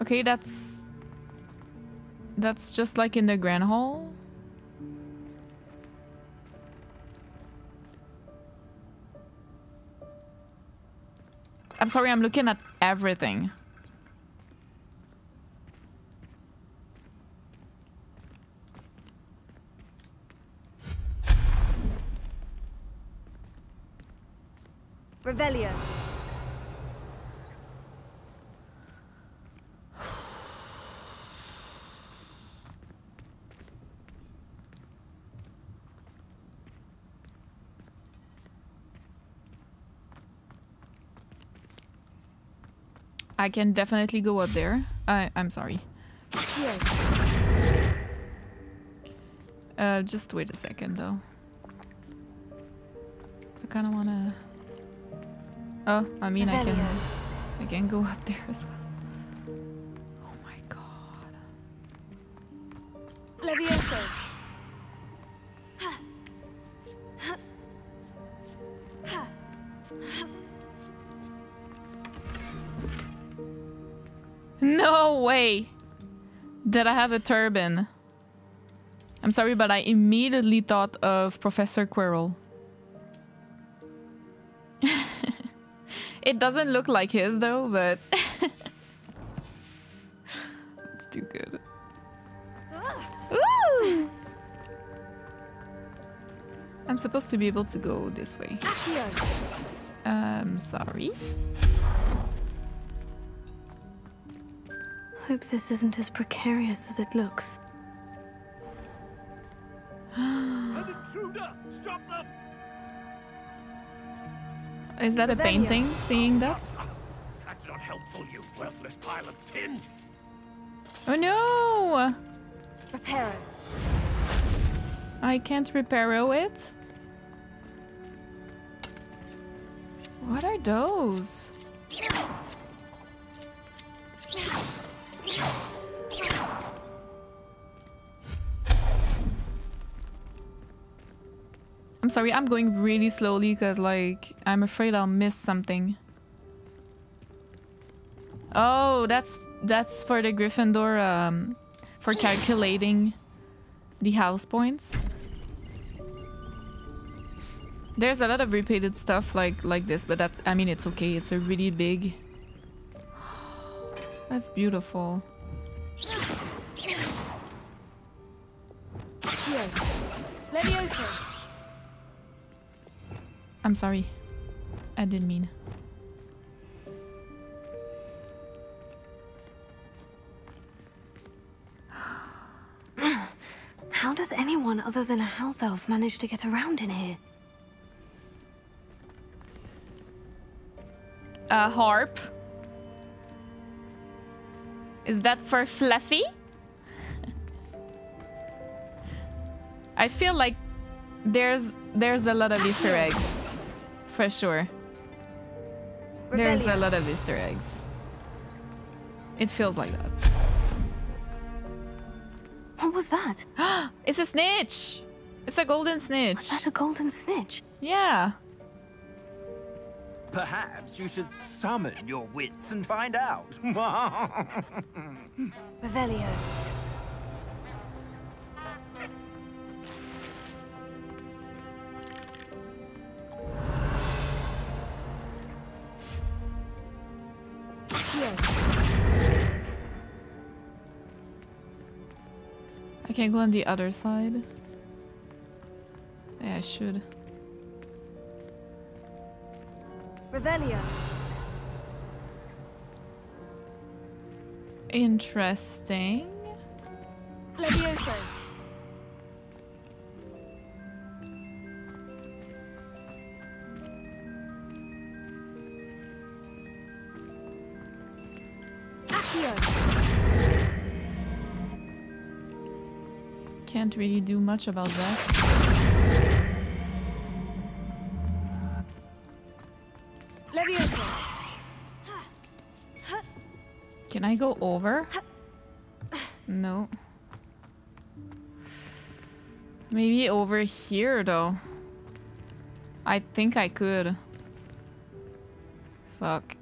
Okay, that's that's just like in the grand hall. I'm sorry, I'm looking at everything. Revelio. I can definitely go up there. I I'm sorry. Yes. Uh, just wait a second though. I kind of wanna. Oh, I mean I can. I can go up there as well. Oh my god. Levioso. No way! Did I have a turban? I'm sorry, but I immediately thought of Professor Quirrell. [laughs] it doesn't look like his though, but [laughs] it's too good. Woo! I'm supposed to be able to go this way. Um, sorry. Hope this isn't as precarious as it looks. An intruder! Stop them! Is that a painting seeing that? That's not helpful, you worthless pile of tin! Oh no! Reparo. I can't reparo it. What are those? I'm sorry, I'm going really slowly because like I'm afraid I'll miss something. Oh, that's that's for the Gryffindor um for calculating the house points. There's a lot of repeated stuff like like this, but that I mean it's okay. It's a really big That's beautiful. I'm sorry. I didn't mean. [gasps] How does anyone other than a house elf manage to get around in here? A harp. Is that for Fluffy? I feel like there's there's a lot of Easter eggs. For sure. There's a lot of Easter eggs. It feels like that. What was that? [gasps] it's a snitch! It's a golden snitch. Was that a golden snitch? Yeah. Perhaps you should summon your wits and find out. [laughs] Revelio. I can't go on the other side. Yeah, I should. Revelio. Interesting. Levioso. Accio. Can't really do much about that. Can I go over? No. Maybe over here, though. I think I could. Fuck.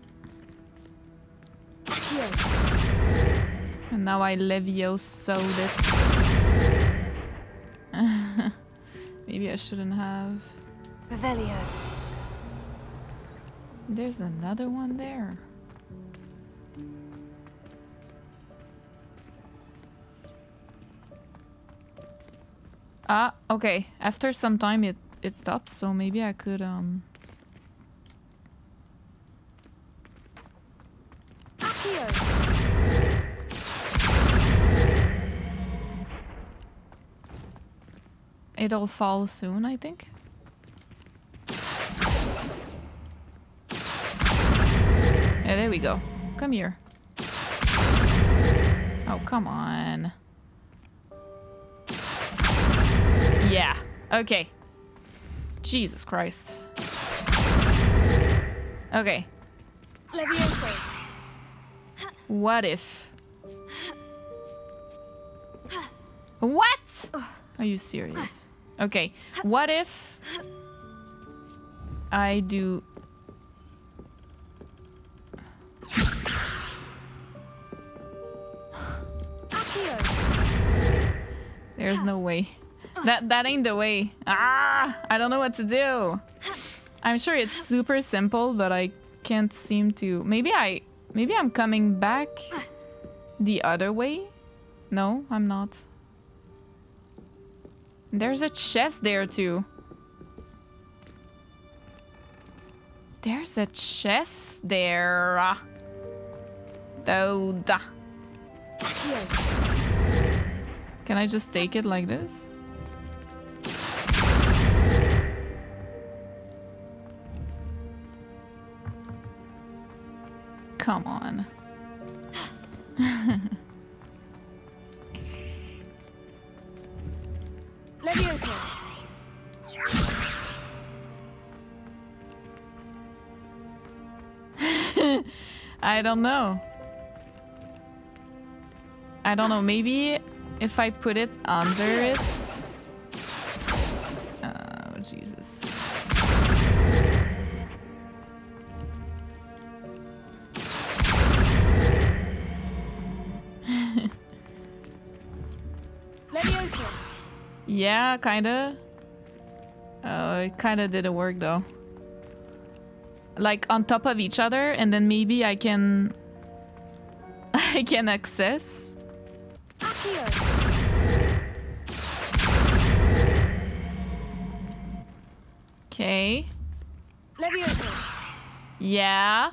And now I Leviosoed it. [laughs] Maybe I shouldn't have. Revelio. There's another one there. Ah, okay. After some time it it stops, so maybe I could um It'll fall soon, I think. Yeah, there we go. Come here. Oh, come on. Okay. Jesus Christ. Okay. What if... What? Are you serious? Okay. What if... I do... There's no way. That that ain't the way. Ah, I don't know what to do. I'm sure it's super simple, but I can't seem to. Maybe I maybe I'm coming back the other way? No, I'm not. There's a chest there too. There's a chest there. Dude. Can I just take it like this? Come on. Levioso. [laughs] I don't know. I don't know. Maybe if I put it under it. Oh, Jesus. Yeah, kinda. Uh, it kinda didn't work though. Like on top of each other and then maybe I can... [laughs] I can access? Okay. Yeah.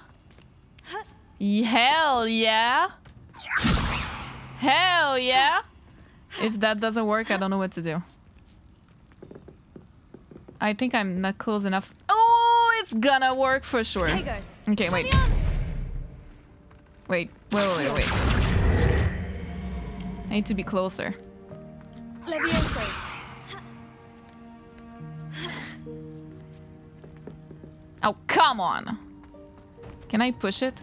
Hell yeah. Hell yeah. If that doesn't work, I don't know what to do. I think I'm not close enough. Oh, it's gonna work for sure. Okay, wait. Wait, wait, wait, wait, wait. I need to be closer. Oh, come on. Can I push it?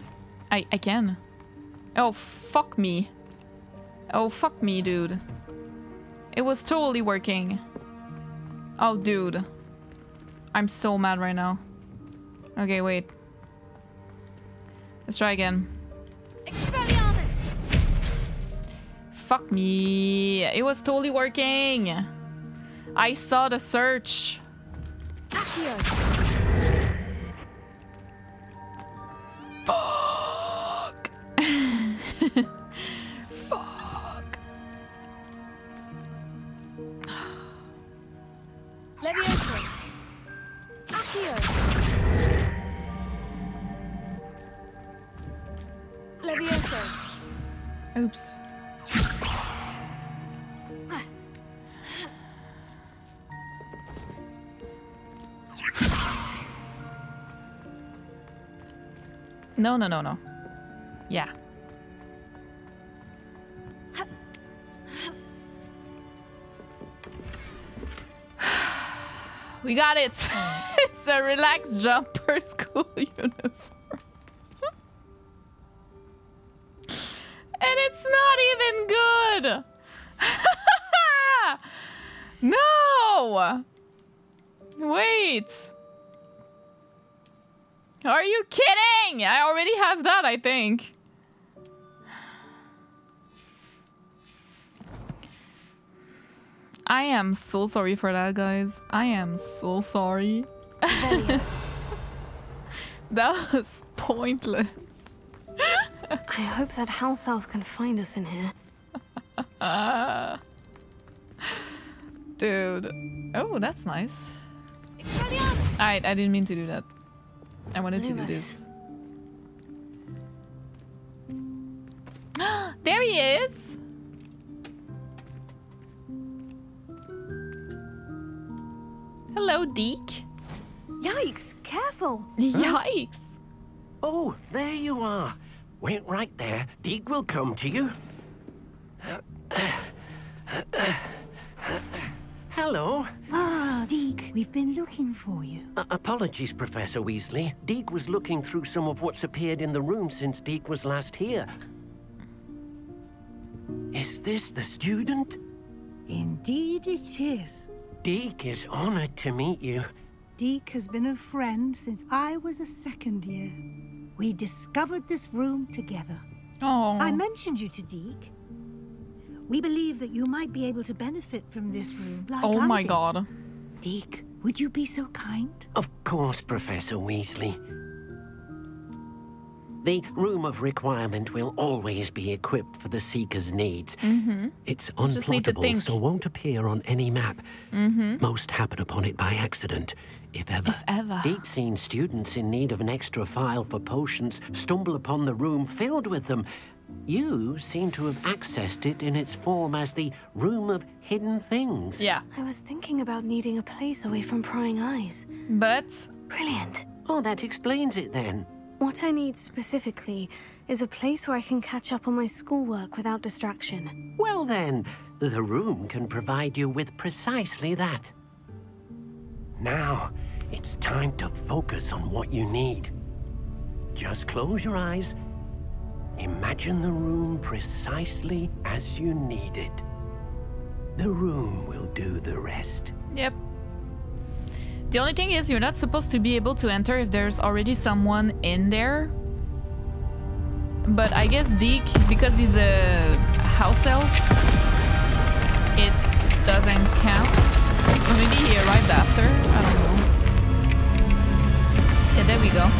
I, I can. Oh, fuck me. Oh, fuck me, dude. It was totally working. Oh, dude. I'm so mad right now. Okay, wait. Let's try again. Fuck me. It was totally working. I saw the search. [gasps] [gasps] [gasps] Fuck. Leviosa. Accio. Leviosa. Oops. No, no, no, no. Yeah. We got it. [laughs] it's a relaxed jumper [laughs] school uniform. and it's not even good. [laughs] no. Wait. Are you kidding? I already have that, I think. I am so sorry for that, guys. I am so sorry. [laughs] that was pointless. I hope that house elf can find us in here. [laughs] Dude. Oh, that's nice. Alright, I didn't mean to do that. I wanted to do this. [gasps] there he is! Hello, Deek. Yikes, careful. Yikes. Oh, there you are. Wait right there. Deek will come to you. Hello. Ah, Deek, we've been looking for you. Uh, apologies, Professor Weasley. Deek was looking through some of what's appeared in the room since Deek was last here. Is this the student? Indeed it is. Deek is honored to meet you. Deek has been a friend since I was a second year. We discovered this room together. Oh. I mentioned you to Deek. We believe that you might be able to benefit from this room. Like oh I my did. god. Deek, would you be so kind? Of course, Professor Weasley. The Room of Requirement will always be equipped for the Seeker's needs. Mm-hmm. It's Just unplottable, so won't appear on any map. Mm-hmm. Most happen upon it by accident, if ever. If ever. Deep-seen students in need of an extra file for potions stumble upon the room filled with them. You seem to have accessed it in its form as the Room of Hidden Things. Yeah. I was thinking about needing a place away from prying eyes. But... Brilliant. Oh, that explains it then. What I need specifically is a place where I can catch up on my schoolwork without distraction. Well then, the room can provide you with precisely that. Now, it's time to focus on what you need. Just close your eyes. Imagine the room precisely as you need it. The room will do the rest. Yep. The only thing is you're not supposed to be able to enter if there's already someone in there. But I guess Deek, because he's a house elf, it doesn't count. Or maybe he arrived after. I don't know. Yeah, there we go.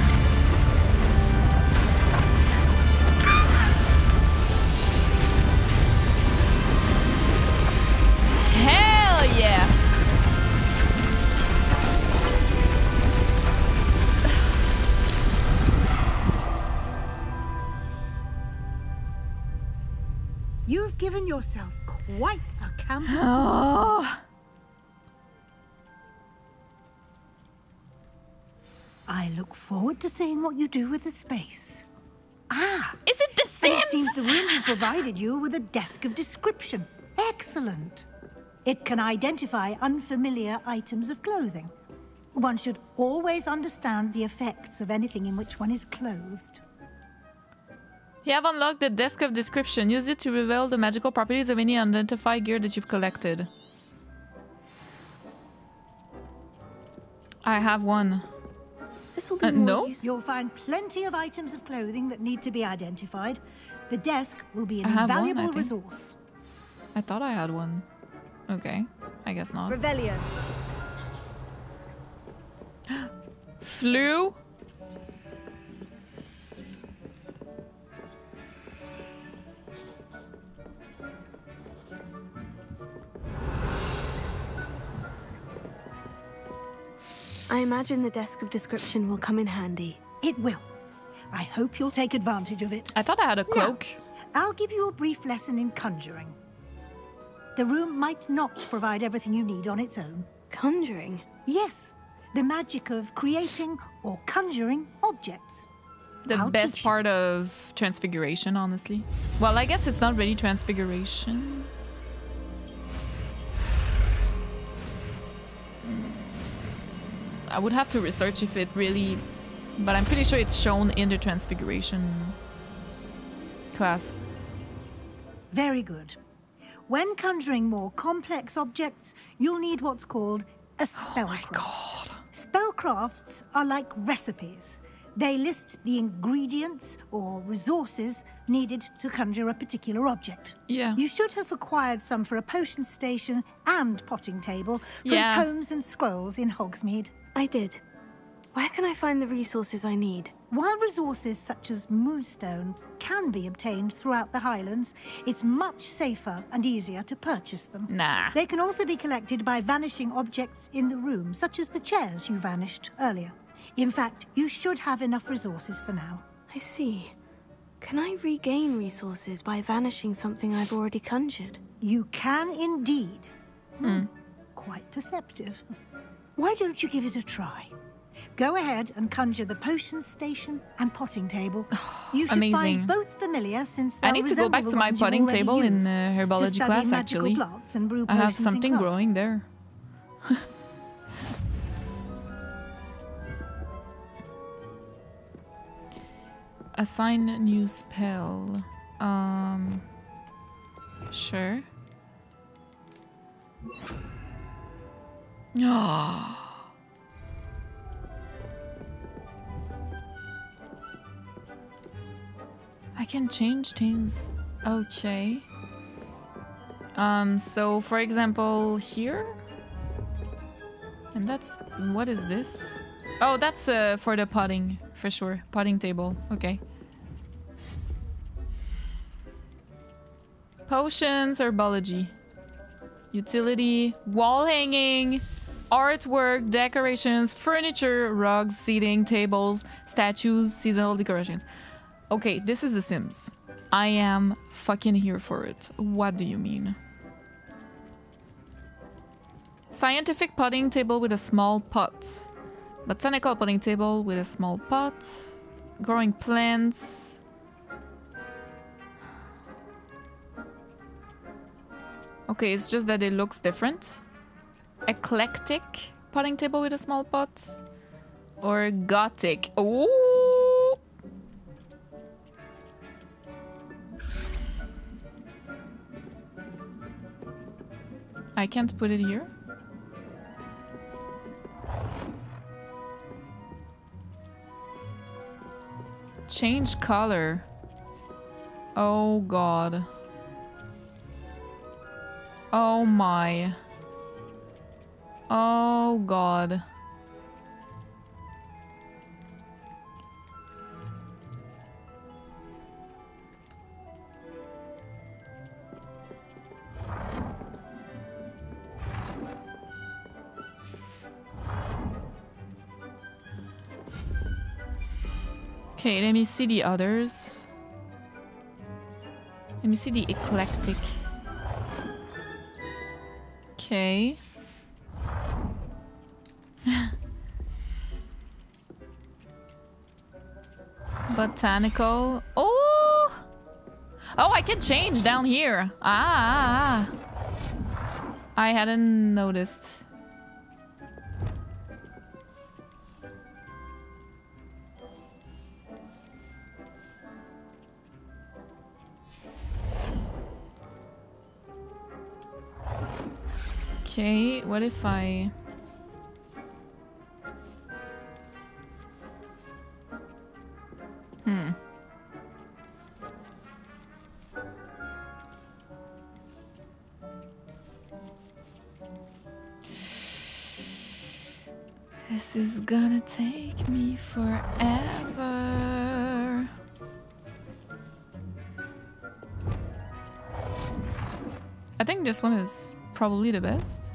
Hell yeah! You've given yourself quite a to Oh. I look forward to seeing what you do with the space. Ah! Is it the And Sims? it seems the room has provided you with a desk of description. Excellent. It can identify unfamiliar items of clothing. One should always understand the effects of anything in which one is clothed. You have unlocked the desk of description. Use it to reveal the magical properties of any unidentified gear that you've collected. I have one. This will be Uh, more no? You'll find plenty of items of clothing that need to be identified. The desk will be an I have one, I resource. I thought I had one. Okay, I guess not. Revelio. [gasps] Flu? I imagine the desk of description will come in handy. It will. I hope you'll take advantage of it. I thought I had a cloak. Now, I'll give you a brief lesson in conjuring. The room might not provide everything you need on its own. Conjuring? Yes. The magic of creating or conjuring objects. The I'll best part of Transfiguration, honestly. Well, I guess it's not really Transfiguration. I would have to research if it really... But I'm pretty sure it's shown in the Transfiguration class. Very good. When conjuring more complex objects, you'll need what's called a oh spellcraft. Spellcrafts are like recipes. They list the ingredients or resources needed to conjure a particular object. Yeah. You should have acquired some for a potion station and potting table from Yeah. tomes and scrolls in Hogsmeade. I did. Where can I find the resources I need? While resources such as moonstone can be obtained throughout the Highlands, it's much safer and easier to purchase them. Nah. They can also be collected by vanishing objects in the room, such as the chairs you vanished earlier. In fact, you should have enough resources for now. I see. Can I regain resources by vanishing something I've already conjured? You can indeed. Hmm. Quite perceptive. Why don't you give it a try? Go ahead and conjure the potion station and potting table. [sighs] You should Amazing. find both familiar since I need to go back to my potting table in uh, herbology class, actually. I have something growing there. [laughs] Assign new spell. Um, sure. I can change things. Okay. Um, so for example, here. And that's what is this? Oh, that's uh, for the potting, for sure. Potting table. Okay. Potions, herbology. Utility, wall hanging, artwork, decorations, furniture, rugs, seating, tables, statues, seasonal decorations. Okay, this is The Sims. I am fucking here for it. What do you mean? Scientific potting table with a small pot. Botanical potting table with a small pot. Growing plants. Okay, it's just that it looks different. Eclectic potting table with a small pot. Or gothic. Ooh! I can't put it here. Change color. Oh god. Oh my. Oh god. Okay, let me see the others. Let me see the eclectic. Okay. Botanical. Oh! Oh, I can change down here. Ah! I hadn't noticed. Okay, what if I... take me forever. I think this one is probably the best.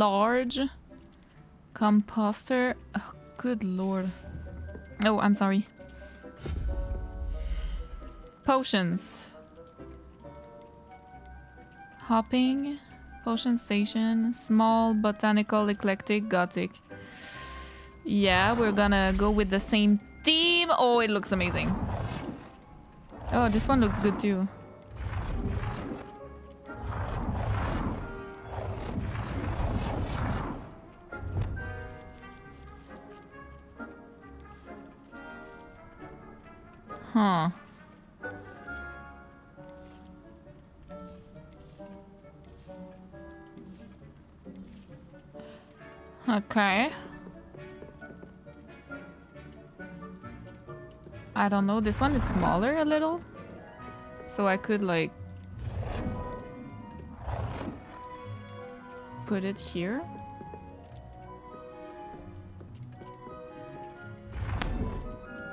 Large, composter. Oh, good lord. Oh, I'm sorry. Potions. Hopping, potion station, small, botanical, eclectic, gothic. Yeah, we're gonna go with the same theme. Oh, it looks amazing. Oh, this one looks good too. Don't know. This one is smaller a little. So I could like put it here.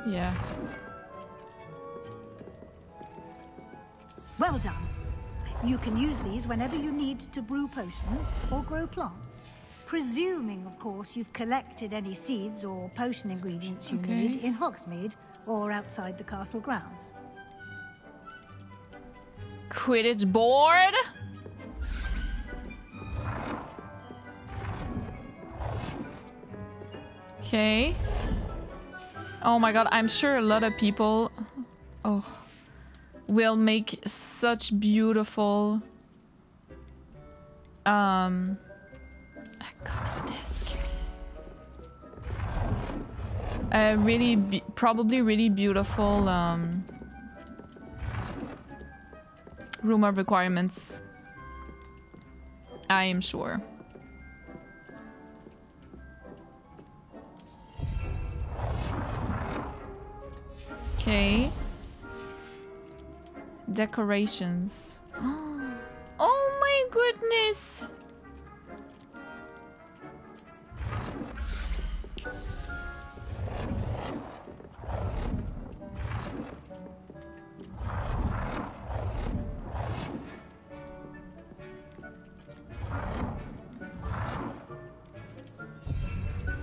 Yeah. Well done. You can use these whenever you need to brew potions or grow plants. Presuming, of course, you've collected any seeds or potion ingredients you Okay. need in Hogsmeade or outside the castle grounds. Quidditch board. Okay. Oh my god, I'm sure a lot of people oh will make such beautiful um Got a desk. A really probably really beautiful um room of requirements. I am sure. Okay. Decorations. [gasps] Oh my goodness!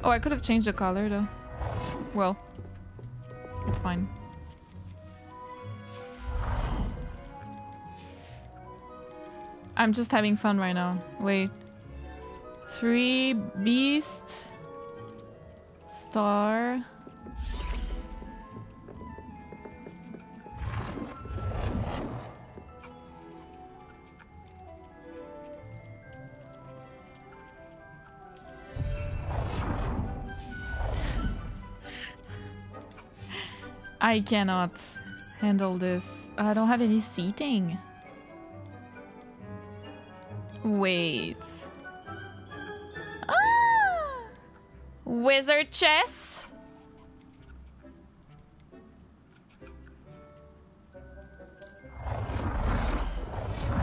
Oh, I could have changed the color though. Well, it's fine. I'm just having fun right now. Wait. Three beast. Star. I cannot handle this. I don't have any seating. Wait. Ah! Wizard chess?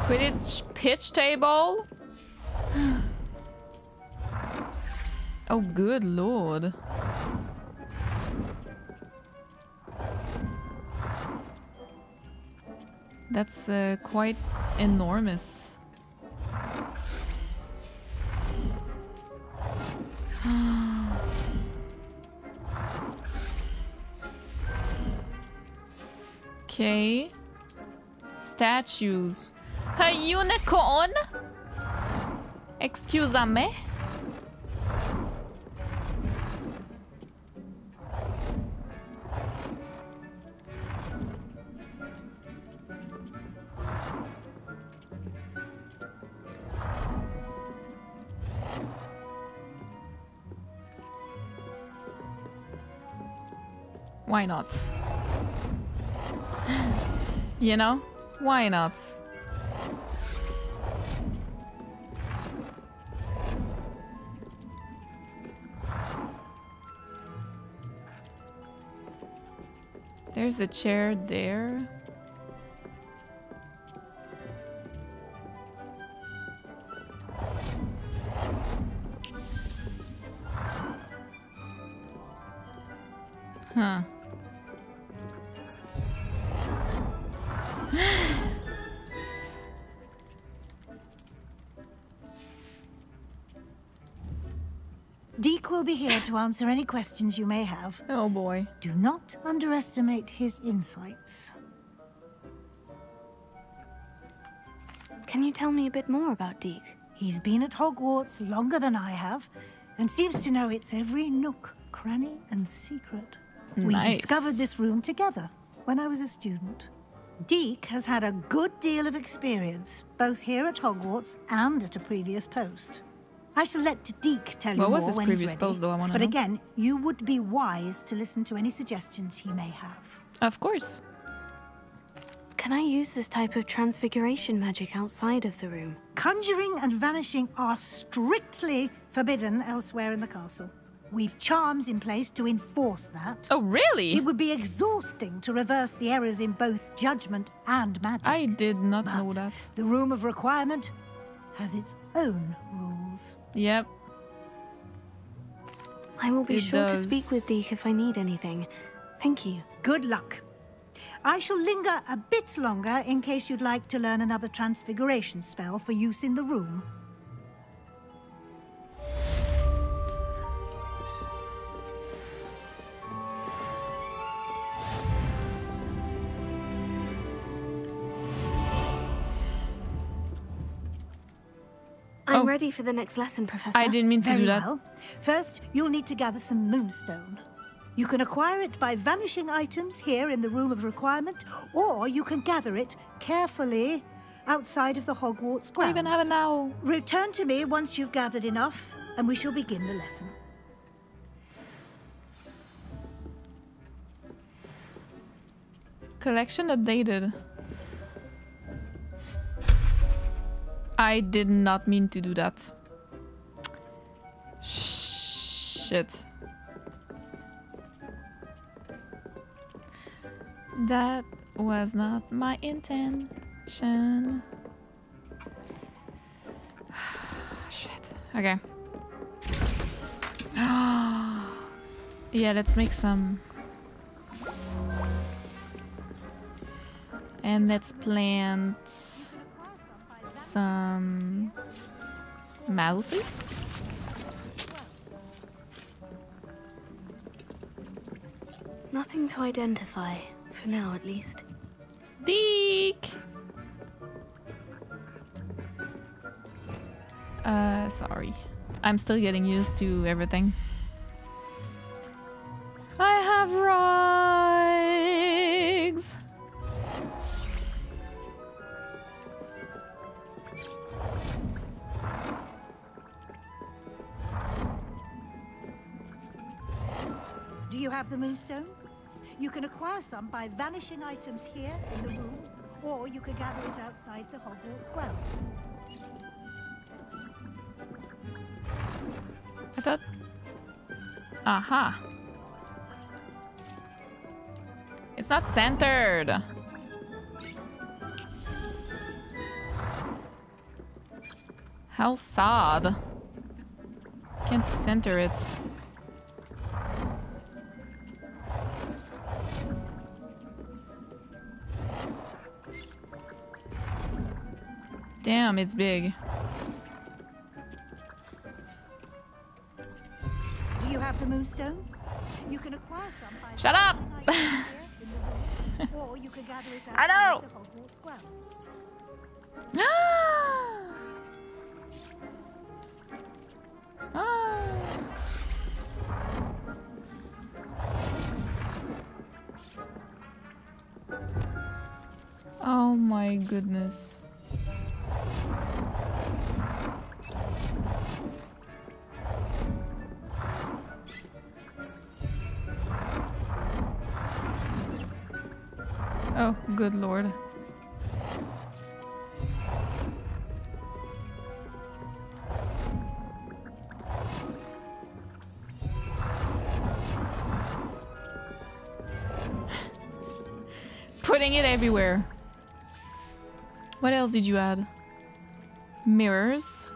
Quidditch pitch table? [sighs] oh, good lord. That's uh, quite enormous. [gasps] okay. Statues. A unicorn? Excuse me? Why not? you know? Why not? There's a chair there. Huh. Will be here to answer any questions you may have. Oh boy. Do not underestimate his insights. Can you tell me a bit more about Deek? He's been at Hogwarts longer than I have, and seems to know its every nook, cranny, and secret. We discovered this room together when I was a student. Deek has had a good deal of experience, both here at Hogwarts and at a previous post. I shall let Deek tell you What more was his when previous he's ready. post, though? I wanna But know. again, you would be wise to listen to any suggestions he may have. Of course. Can I use this type of transfiguration magic outside of the room? Conjuring and vanishing are strictly forbidden elsewhere in the castle. We've charms in place to enforce that. Oh, really? It would be exhausting to reverse the errors in both judgment and magic. I did not know that. The Room of Requirement has its own rules. Yep. I will be It sure to speak with Deek if I need anything. Thank you. Good luck. I shall linger a bit longer in case you'd like to learn another transfiguration spell for use in the room. I'm Oh. ready for the next lesson, Professor. I didn't mean to Very do that. well. First, you'll need to gather some moonstone. You can acquire it by vanishing items here in the Room of Requirement, or you can gather it carefully outside of the Hogwarts grounds. I even have it now. Return to me once you've gathered enough, and we shall begin the lesson. Collection updated. I did not mean to do that. Shit. That was not my intention. [sighs] Shit. Okay. [gasps] yeah, let's make some. And let's plant some mouse. Nothing to identify, for now at least. Deek! Uh, sorry. I'm still getting used to everything. I have rags. You have the moonstone? You can acquire some by vanishing items here in the room, or you can gather it outside the Hogwarts grounds. I thought. Aha. It's not centered. How sad. Can't center it. Damn, it's big. Do you have the moonstone? You can acquire some by Shut up! or you can gather it [laughs] I know! the Hogwarts grounds. [gasps] Ah! Ah! Oh my goodness. Oh, good lord. Putting it everywhere. What else did you add? Mirrors.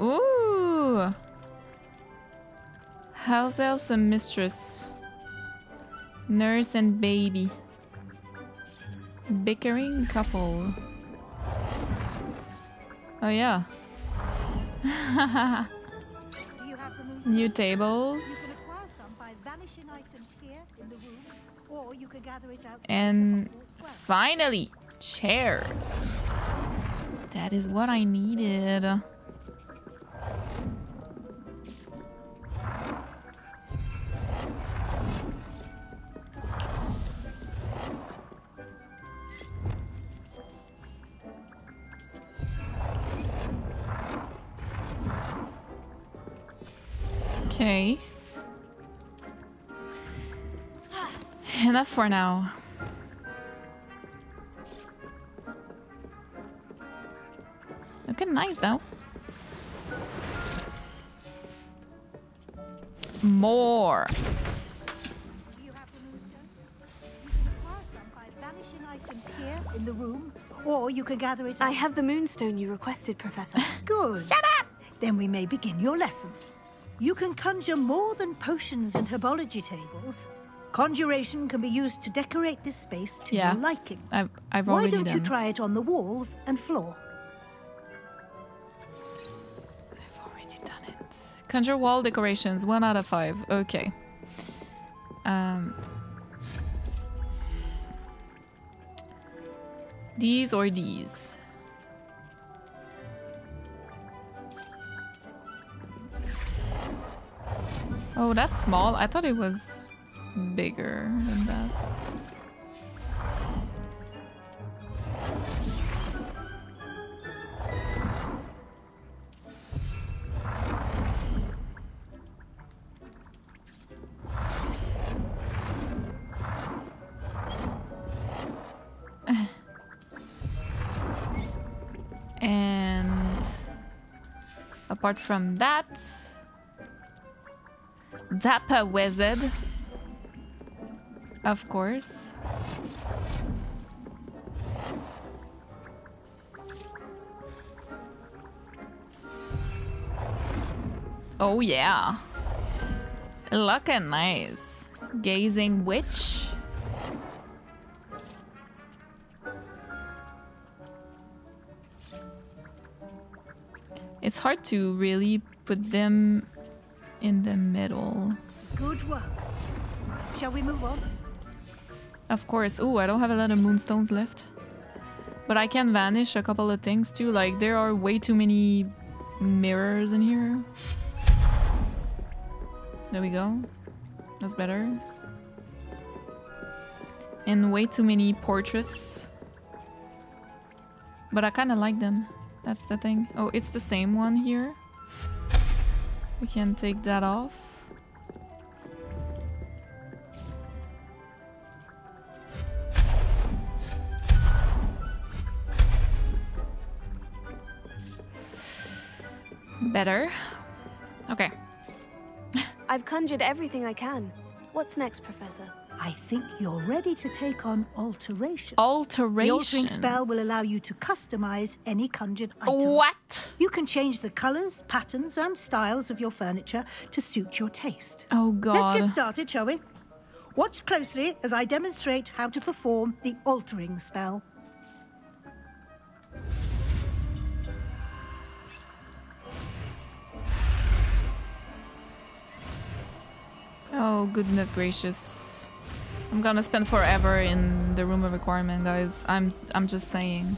Ooh. House elves and mistress. Nurse and baby. Bickering couple. Oh yeah. [laughs] New tables. And finally, chairs. That is what I needed. For now. Looking nice though. More. You have the moonstone? You can some items here in the room, or you can gather it. I have the moonstone you requested, Professor. [laughs] Good. Shut up! Then we may begin your lesson. You can conjure more than potions and herbology tables. Conjuration can be used to decorate this space to Yeah. your liking. I've I've Why don't you try it on the walls and floor? I've already done it. Conjure wall decorations, one out of five. Okay. Um. These or these? Oh, that's small. I thought it was bigger than that. [laughs] And apart from that, Zappa Wizard, of course. Oh yeah. Looking nice. Gazing Witch. It's hard to really put them in the middle. Good work. Shall we move on? Of course. Oh, I don't have a lot of moonstones left. But I can vanish a couple of things too. Like, there are way too many mirrors in here. There we go. That's better. And way too many portraits. But I kind of like them. That's the thing. Oh, it's the same one here. We can take that off. Better. Okay. I've conjured everything I can. What's next, Professor? I think you're ready to take on alteration. Alteration. The altering spell will allow you to customize any conjured item. What? You can change the colors, patterns, and styles of your furniture to suit your taste. Oh, God. Let's get started, shall we? Watch closely as I demonstrate how to perform the altering spell. Oh, goodness gracious. I'm gonna spend forever in the room of requirement, guys. I'm I'm just saying.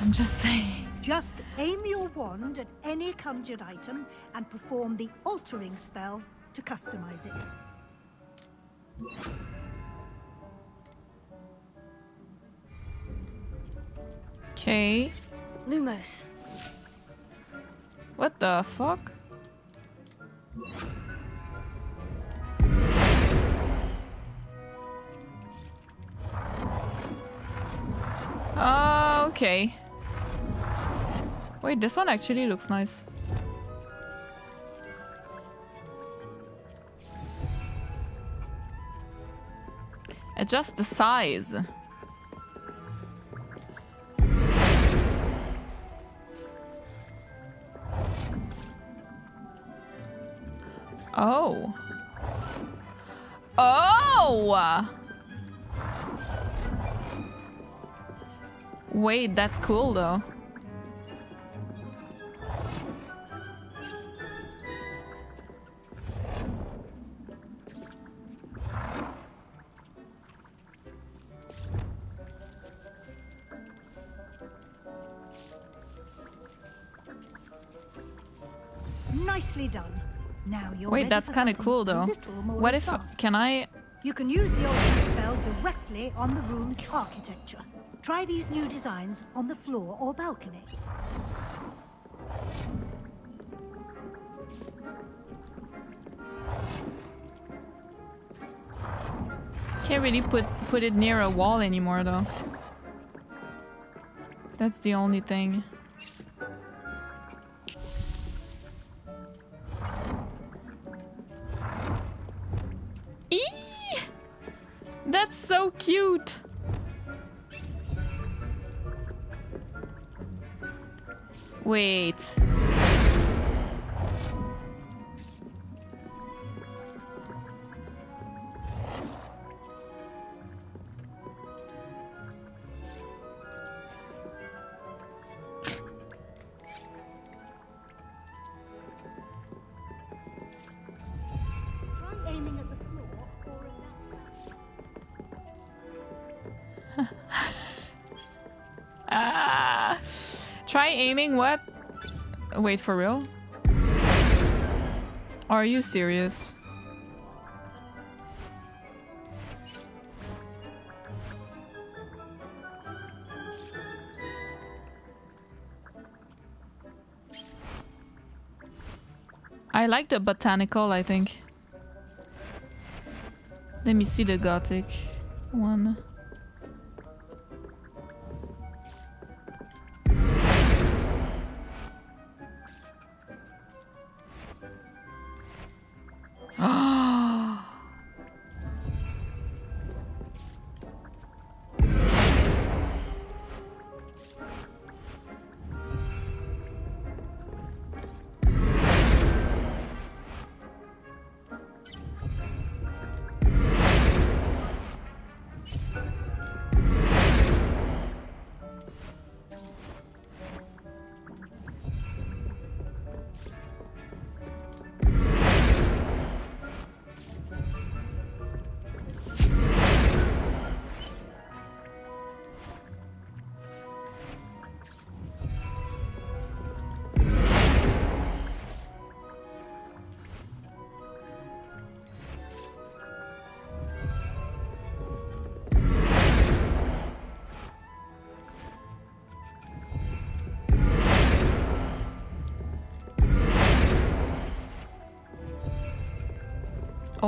I'm just saying. Just aim your wand at any conjured item and perform the altering spell to customize it. Okay. Lumos. What the fuck? Uh, okay. Wait, this one actually looks nice. Adjust the size. Oh. Oh! Wait, that's cool though. Nicely done. Now you're Wait, that's kind of cool though. What if advanced. can I You can use spell directly on the room's architecture. Try these new designs on the floor or balcony. can't really put put it near a wall anymore though. That's the only thing. Eee! That's so cute. Wait. What? Wait, for real? Are you serious? I like the botanical, I think. Let me see the gothic one.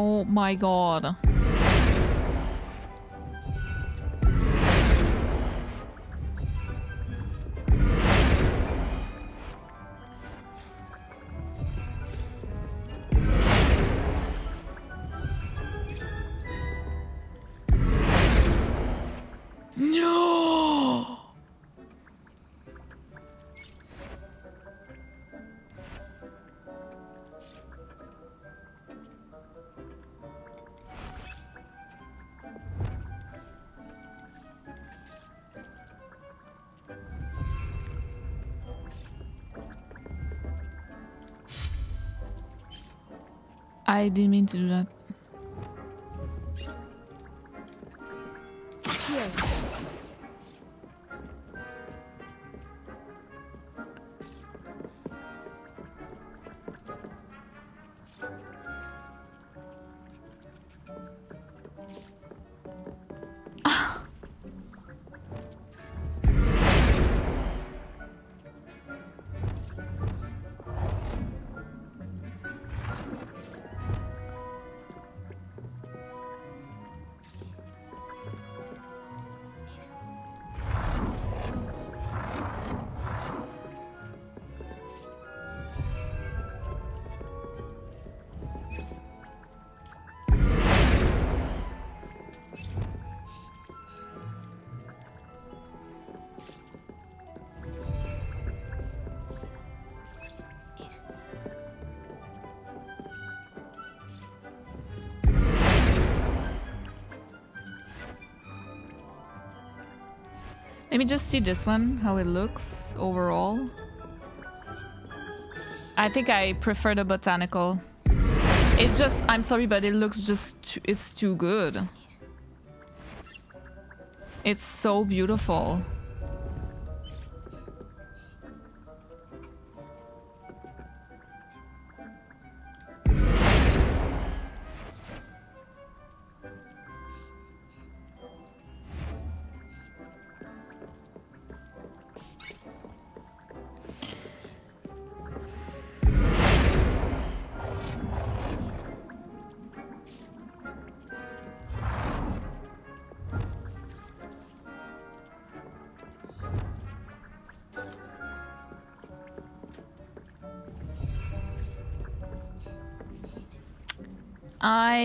Oh my god. I didn't mean to do that. Me just see this one, how it looks overall. I think I prefer the botanical. It just, I'm sorry, but it looks just, too, it's too good. It's so beautiful.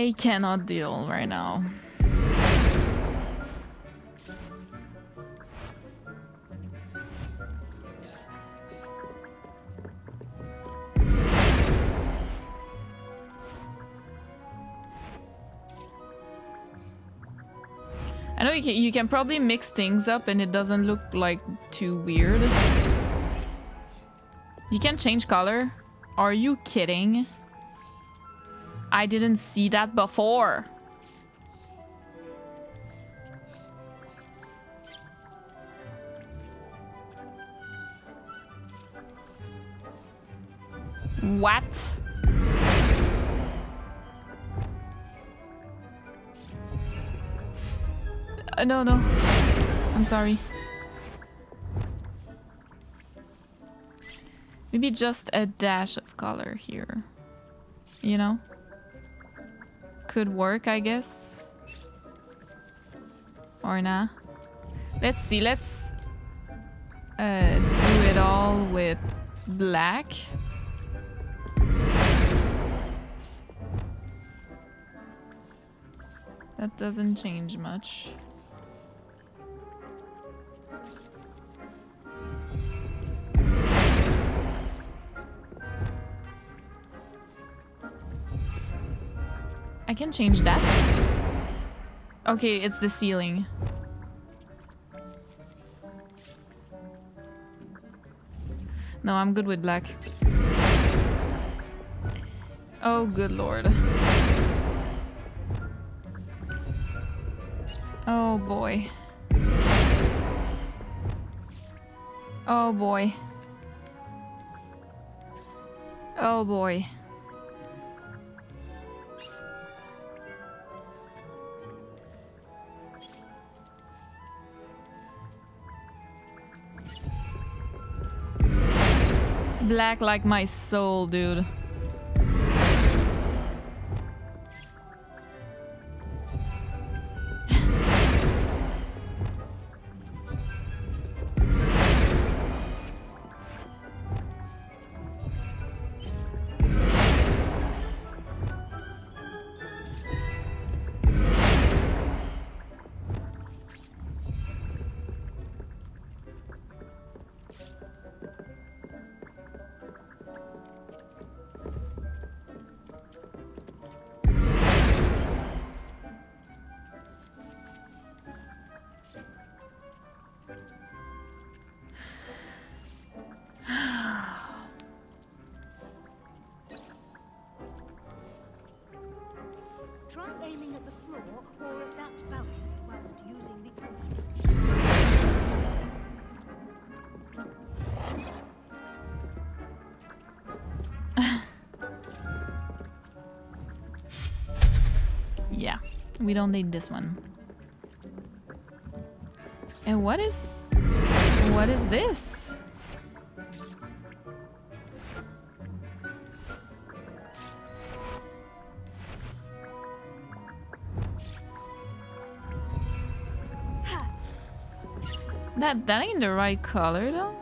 I cannot deal right now. I know you can, you can probably mix things up and it doesn't look like too weird. You can change color? Are you kidding? I didn't see that before. What? Uh, no, no. I'm sorry. Maybe just a dash of color here. You know? Could work, I guess. Or nah. Let's see, let's uh, do it all with black. That doesn't change much. Can change that. Okay, it's the ceiling. No, I'm good with black. Oh, good lord. Oh boy. Oh boy. Oh boy. Black like my soul, dude. We don't need this one. And what is... What is this? That that ain't the right color though.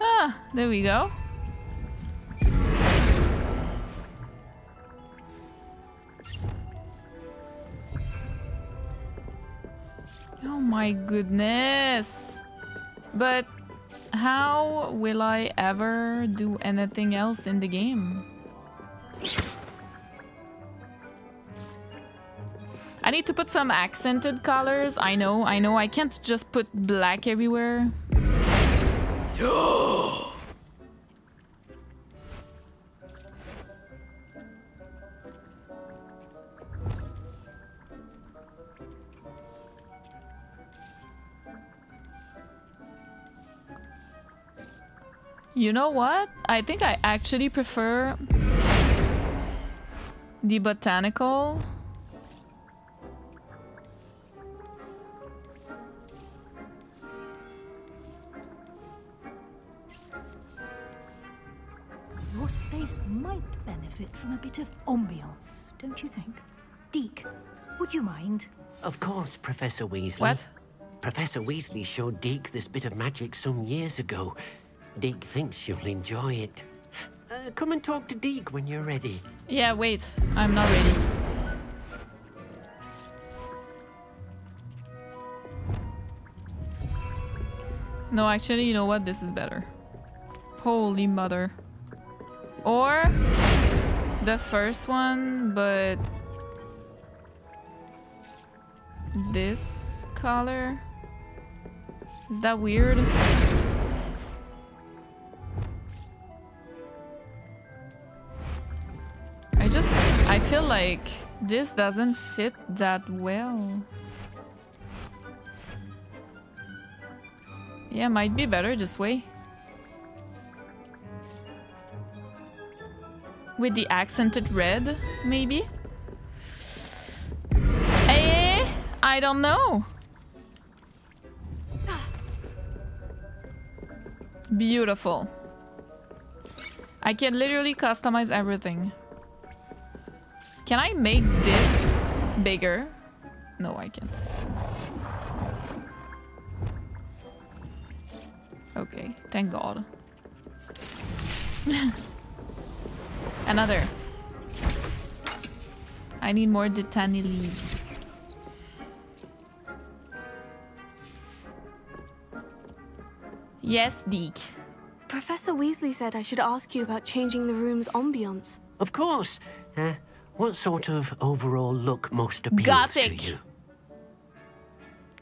Ah, there we go. My goodness. But how will I ever do anything else in the game? I need to put some accented colors. I know, I know. I can't just put black everywhere. You know what? I think I actually prefer the botanical. Your space might benefit from a bit of ambiance, don't you think? Deek, would you mind? Of course, Professor Weasley. What? Professor Weasley showed Deek this bit of magic some years ago. Deek thinks you'll enjoy it. Uh, come and talk to Deek when you're ready. Yeah, wait. I'm not ready. No, actually, you know what? This is better. Holy mother. Or the first one, but this color. Is that weird? Like this doesn't fit that well. Yeah, might be better this way. With the accented red, maybe? Eh, I don't know. Beautiful. I can literally customize everything. Can I make this bigger? No, I can't. Okay, thank God. [laughs] Another. I need more Dittany leaves. Yes, Deek. Professor Weasley said I should ask you about changing the room's ambience. Of course. Uh, what sort of overall look most appeals Gothic. to you?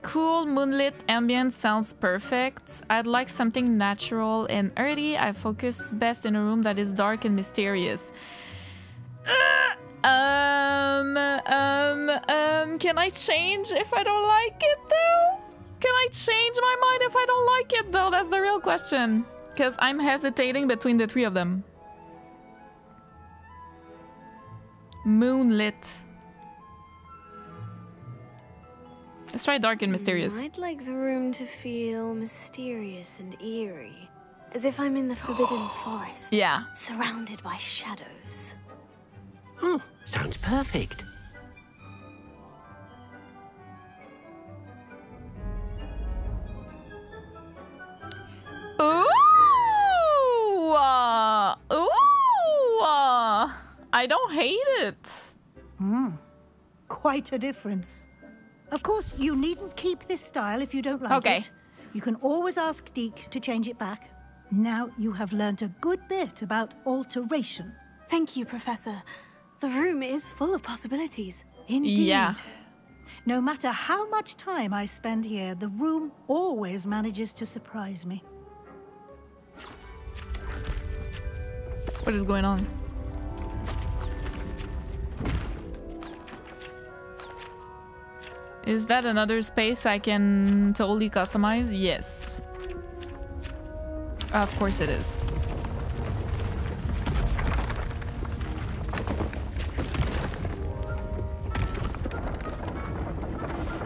Cool moonlit ambience sounds perfect. I'd like something natural and earthy. I focus best in a room that is dark and mysterious. Um, um, um, can I change if I don't like it though? Can I change my mind if I don't like it though? That's the real question. Because I'm hesitating between the three of them. Moonlit. Let's try dark and mysterious. I'd like the room to feel mysterious and eerie. As if I'm in the Forbidden [gasps] Forest. Yeah. Surrounded by shadows. Oh, sounds perfect. Ooh! Ooh! I don't hate it. Hmm. Quite a difference. Of course, you needn't keep this style if you don't like Okay. it. You can always ask Deek to change it back. Now you have learnt a good bit about alteration. Thank you, Professor. The room is full of possibilities. Indeed. Yeah. No matter how much time I spend here, the room always manages to surprise me. What is going on? Is that another space I can totally customize? Yes. Of course it is.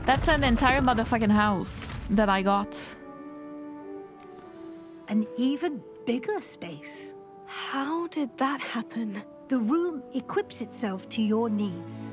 That's an entire motherfucking house that I got. An even bigger space. How did that happen? The room equips itself to your needs.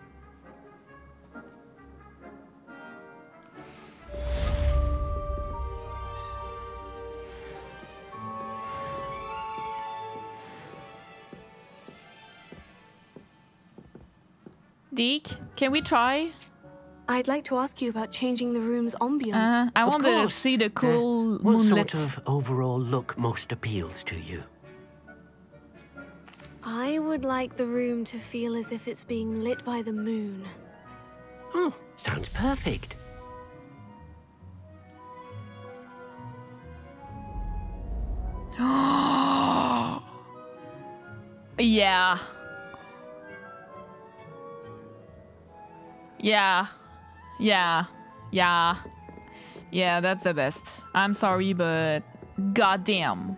Deek, can we try? I'd like to ask you about changing the room's ambience. Uh, I Of wanted to see the cool Uh, what moonlit. sort of overall look most appeals to you? I would like the room to feel as if it's being lit by the moon. Oh, sounds perfect. [gasps] yeah. Yeah. Yeah. Yeah. Yeah, that's the best. I'm sorry, but goddamn.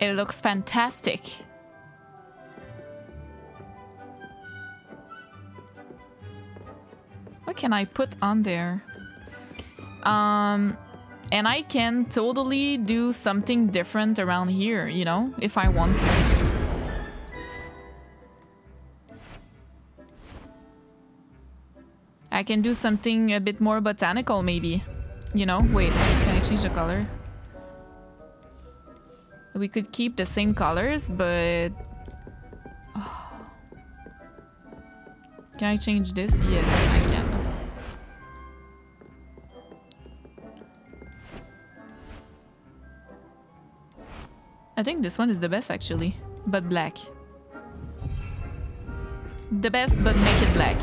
It looks fantastic. What can I put on there? Um, and I can totally do something different around here, you know, if I want to. I can do something a bit more botanical, maybe. You know, wait, can I change the color? We could keep the same colors, but... [sighs] Can I change this? Yes, I can. I think this one is the best actually, but black. The best, but make it black.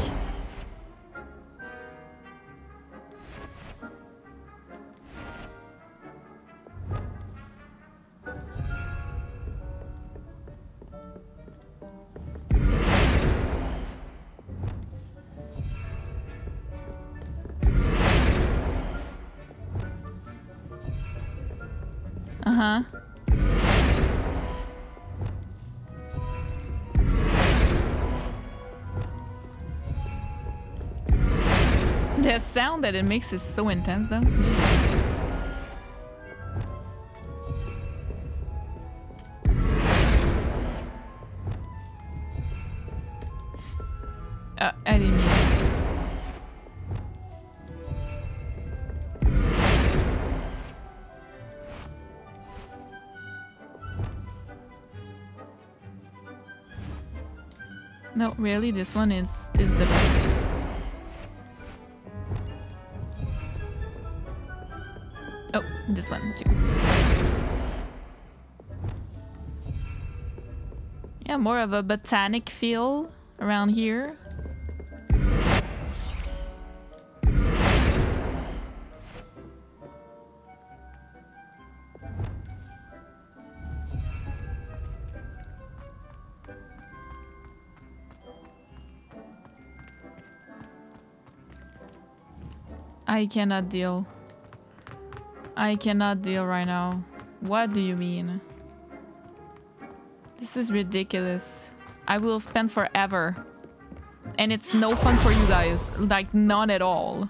Uh-huh. The sound that it makes is so intense though. Really, this one is is the best. Oh, this one too. Yeah, more of a botanic feel around here. I cannot deal. I cannot deal right now. What do you mean? This is ridiculous. I will spend forever. And it's no fun for you guys. Like, none at all.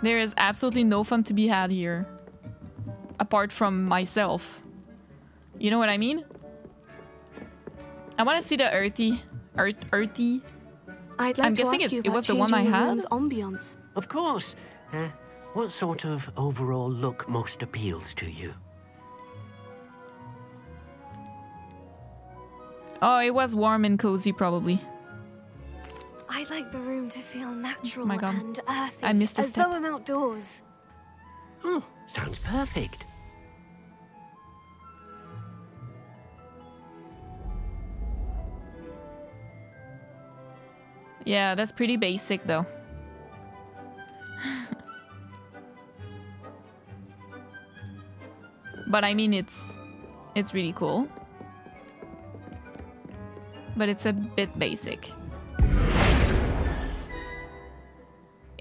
There is absolutely no fun to be had here. Apart from myself. You know what I mean? I want to see the earthy. Earth, earthy. I'd like I'm to guessing ask it, you it about was the one I had. room's ambience. Of course. Uh, what sort of overall look most appeals to you? Oh, it was warm and cozy, probably. I'd like the room to feel natural my God. and earthy, I missed a as step. though I'm outdoors. Oh, sounds perfect. Yeah, that's pretty basic though. but I mean it's it's really cool. But it's a bit basic.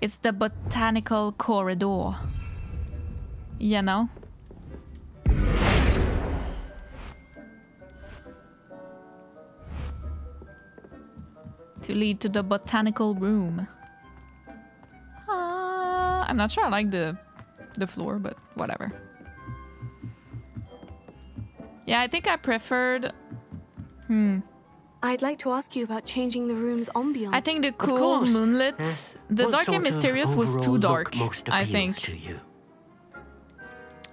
It's the botanical corridor. You know? To lead to the botanical room. Uh, I'm not sure I like the the floor, but whatever. Yeah, I think I preferred. Hmm. I'd like to ask you about changing the room's ambiance. I think the cool moonlit, the What dark and mysterious was too dark. most I think. to you?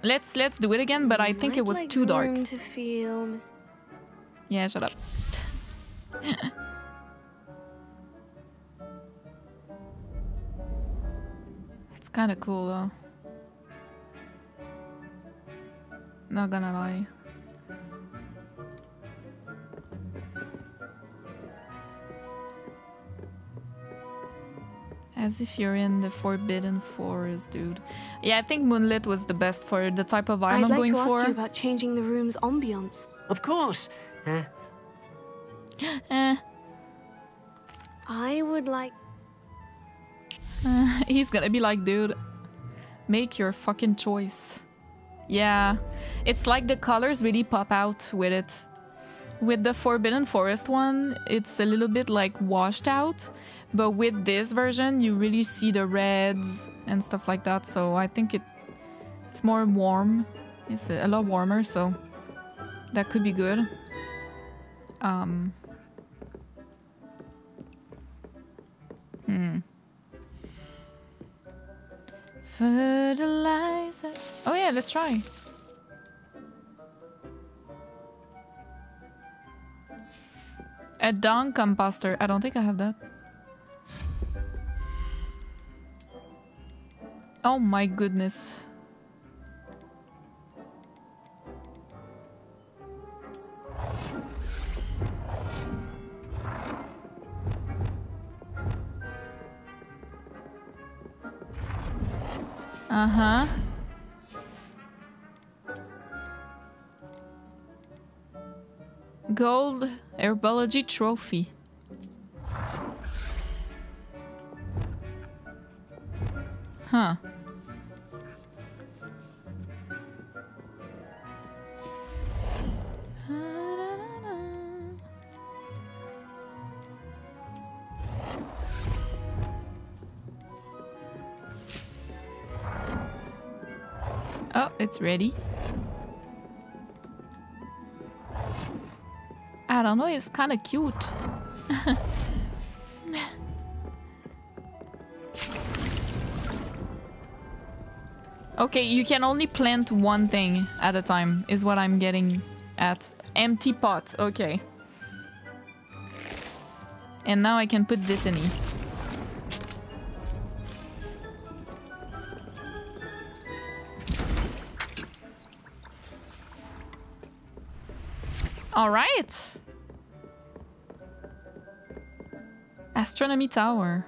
Let's let's do it again, but I think it I'd was like too dark. to feel Yeah, shut up. Kind of cool though. Not gonna lie. As if you're in the Forbidden Forest, dude. Yeah, I think Moonlit was the best for the type of vibe I'd I'm like going to ask for. you about changing the room's ambiance. Of course. Uh, [gasps] Eh. I would like. Uh, [laughs] he's gonna be like, dude, make your fucking choice. Yeah, it's like the colors really pop out with it. With the Forbidden Forest one, it's a little bit like washed out, but with this version, you really see the reds and stuff like that. So I think it it's more warm. It's a, lot warmer, so that could be good. Um. Hmm. Fertilizer. Oh yeah, let's try. A dung composter. I don't think I have that. Oh my goodness. Uh-huh. Gold herbology trophy. Huh. It's ready. I don't know, it's kind of cute. [laughs] okay, you can only plant one thing at a time, is what I'm getting at. Empty pot, okay. And now I can put this in here. All right. Astronomy Tower.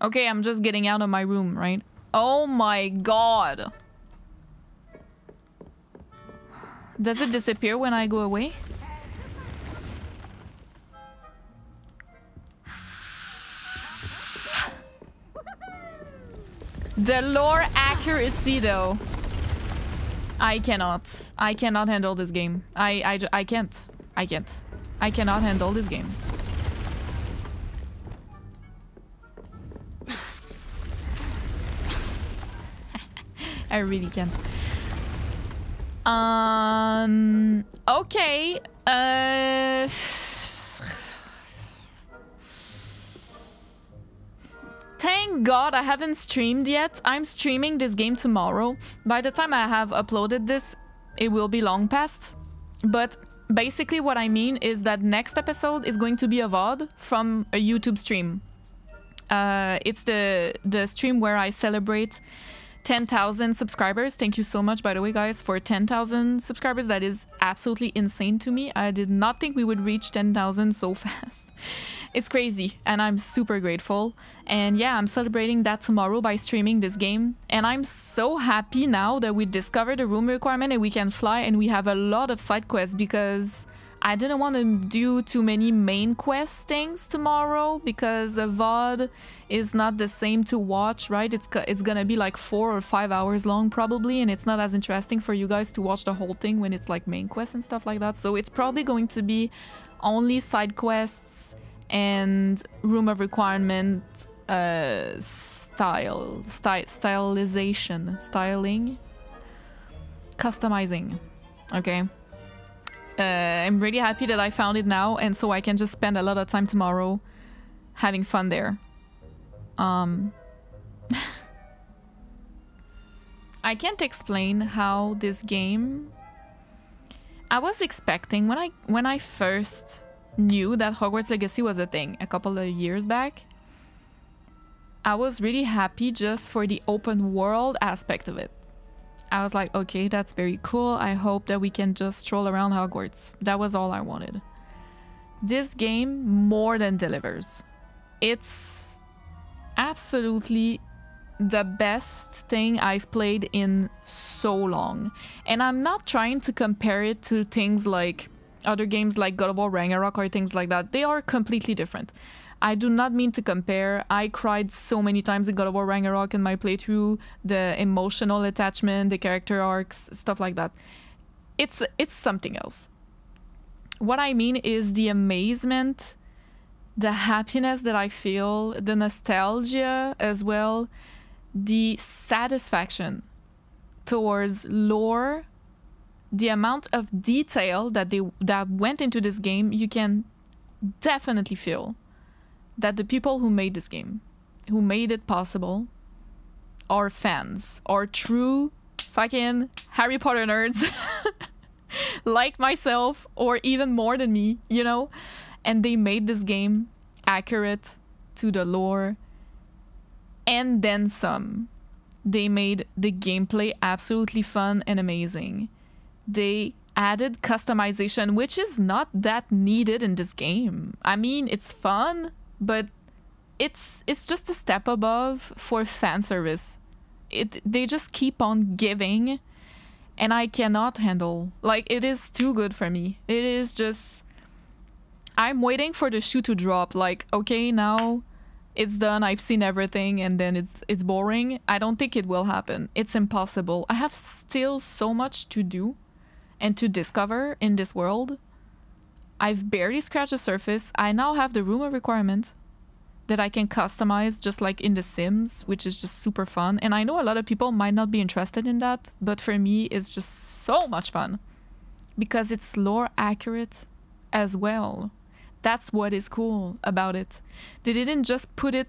Okay, I'm just getting out of my room, right? Oh my god. Does it disappear when I go away? The lore accuracy though. I cannot. I cannot handle this game. I, I, I can't. I can't. I cannot handle this game. [laughs] I really can't. Um. Okay. Uh. Thank God I haven't streamed yet. I'm streaming this game tomorrow. By the time I have uploaded this, it will be long past. But basically what I mean is that next episode is going to be a VOD from a YouTube stream. Uh, it's the the stream where I celebrate 10,000 subscribers. Thank you so much, by the way, guys, for 10,000 subscribers. That is absolutely insane to me. I did not think we would reach 10,000 so [laughs] fast. It's crazy, and I'm super grateful. And yeah, I'm celebrating that tomorrow by streaming this game. And I'm so happy now that we discovered the room requirement and we can fly and we have a lot of side quests because I didn't want to do too many main quest things tomorrow because a VOD is not the same to watch, right? It's, it's gonna be like four or five hours long probably and it's not as interesting for you guys to watch the whole thing when it's like main quests and stuff like that. So it's probably going to be only side quests and room of requirement uh, style, sty stylization, styling, customizing, okay? Uh, I'm really happy that I found it now and so I can just spend a lot of time tomorrow having fun there. Um, [laughs] I can't explain how this game... I was expecting when I when I first knew that Hogwarts Legacy was a thing a couple of years back, I was really happy just for the open world aspect of it. I was like, okay, that's very cool. I hope that we can just stroll around Hogwarts. That was all I wanted. This game more than delivers. It's absolutely the best thing I've played in so long. And I'm not trying to compare it to things like other games like God of War Ragnarok or things like that. They are completely different. I do not mean to compare. I cried so many times in God of War Ragnarok in my playthrough. The emotional attachment, the character arcs, stuff like that. It's it's something else. What I mean is the amazement, the happiness that I feel, the nostalgia as well, the satisfaction towards lore, the amount of detail that they that went into this game, you can definitely feel that the people who made this game, who made it possible, are fans, are true fucking Harry Potter nerds, [laughs] like myself, or even more than me, you know? And they made this game accurate to the lore and then some. They made the gameplay absolutely fun and amazing. They added customization, which is not that needed in this game. I mean, it's fun, but it's it's just a step above for fan service. It they just keep on giving and I cannot handle. Like it is too good for me. It is just I'm waiting for the shoe to drop like okay, now it's done. I've seen everything and then it's it's boring. I don't think it will happen. It's impossible. I have still so much to do and to discover in this world I've barely scratched the surface. I now have the room of requirement that I can customize just like in The Sims, which is just super fun. And I know a lot of people might not be interested in that, but for me, it's just so much fun because it's lore accurate as well. That's what is cool about it. They didn't just put it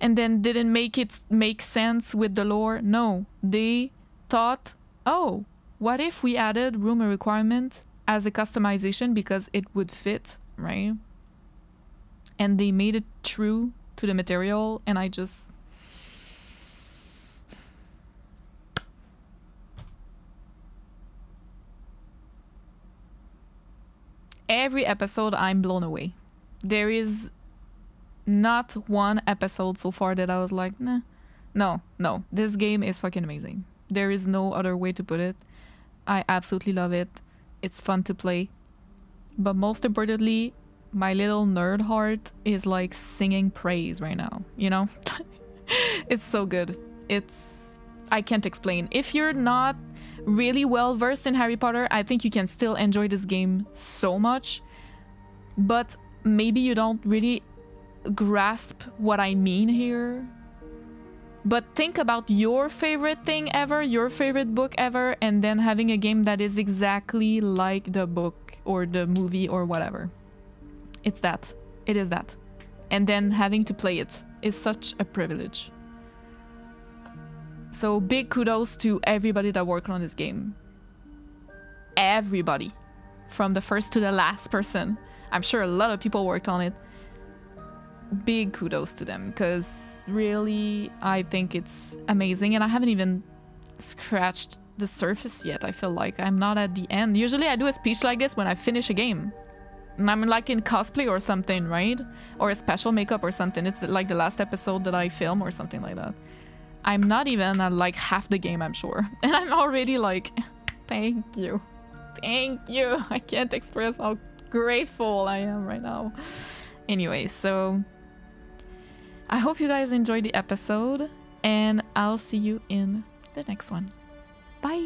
and then didn't make it make sense with the lore. No, they thought, oh, what if we added room requirement as a customization because it would fit, right? And they made it true to the material and I just Every episode I'm blown away. There is not one episode so far that I was like, nah. No, no. This game is fucking amazing. There is no other way to put it. I absolutely love it. It's fun to play. But most importantly, my little nerd heart is like singing praise right now, you know? [laughs] it's so good. It's... I can't explain. If you're not really well versed in Harry Potter, I think you can still enjoy this game so much. But maybe you don't really grasp what I mean here. But think about your favorite thing ever, your favorite book ever, and then having a game that is exactly like the book or the movie or whatever. It's that. It is that. And then having to play it is such a privilege. So big kudos to everybody that worked on this game. Everybody. from the first to the last person. I'm sure a lot of people worked on it. Big kudos to them because really, I think it's amazing, and I haven't even scratched the surface yet. I feel like I'm not at the end. Usually, I do a speech like this when I finish a game. And I'm like in cosplay or something, right? Or a special makeup or something. It's like the last episode that I film or something like that. I'm not even at like half the game, I'm sure. [laughs] And I'm already like, thank you. Thank you. I can't express how grateful I am right now. Anyway, so I hope you guys enjoyed the episode, and I'll see you in the next one. Bye!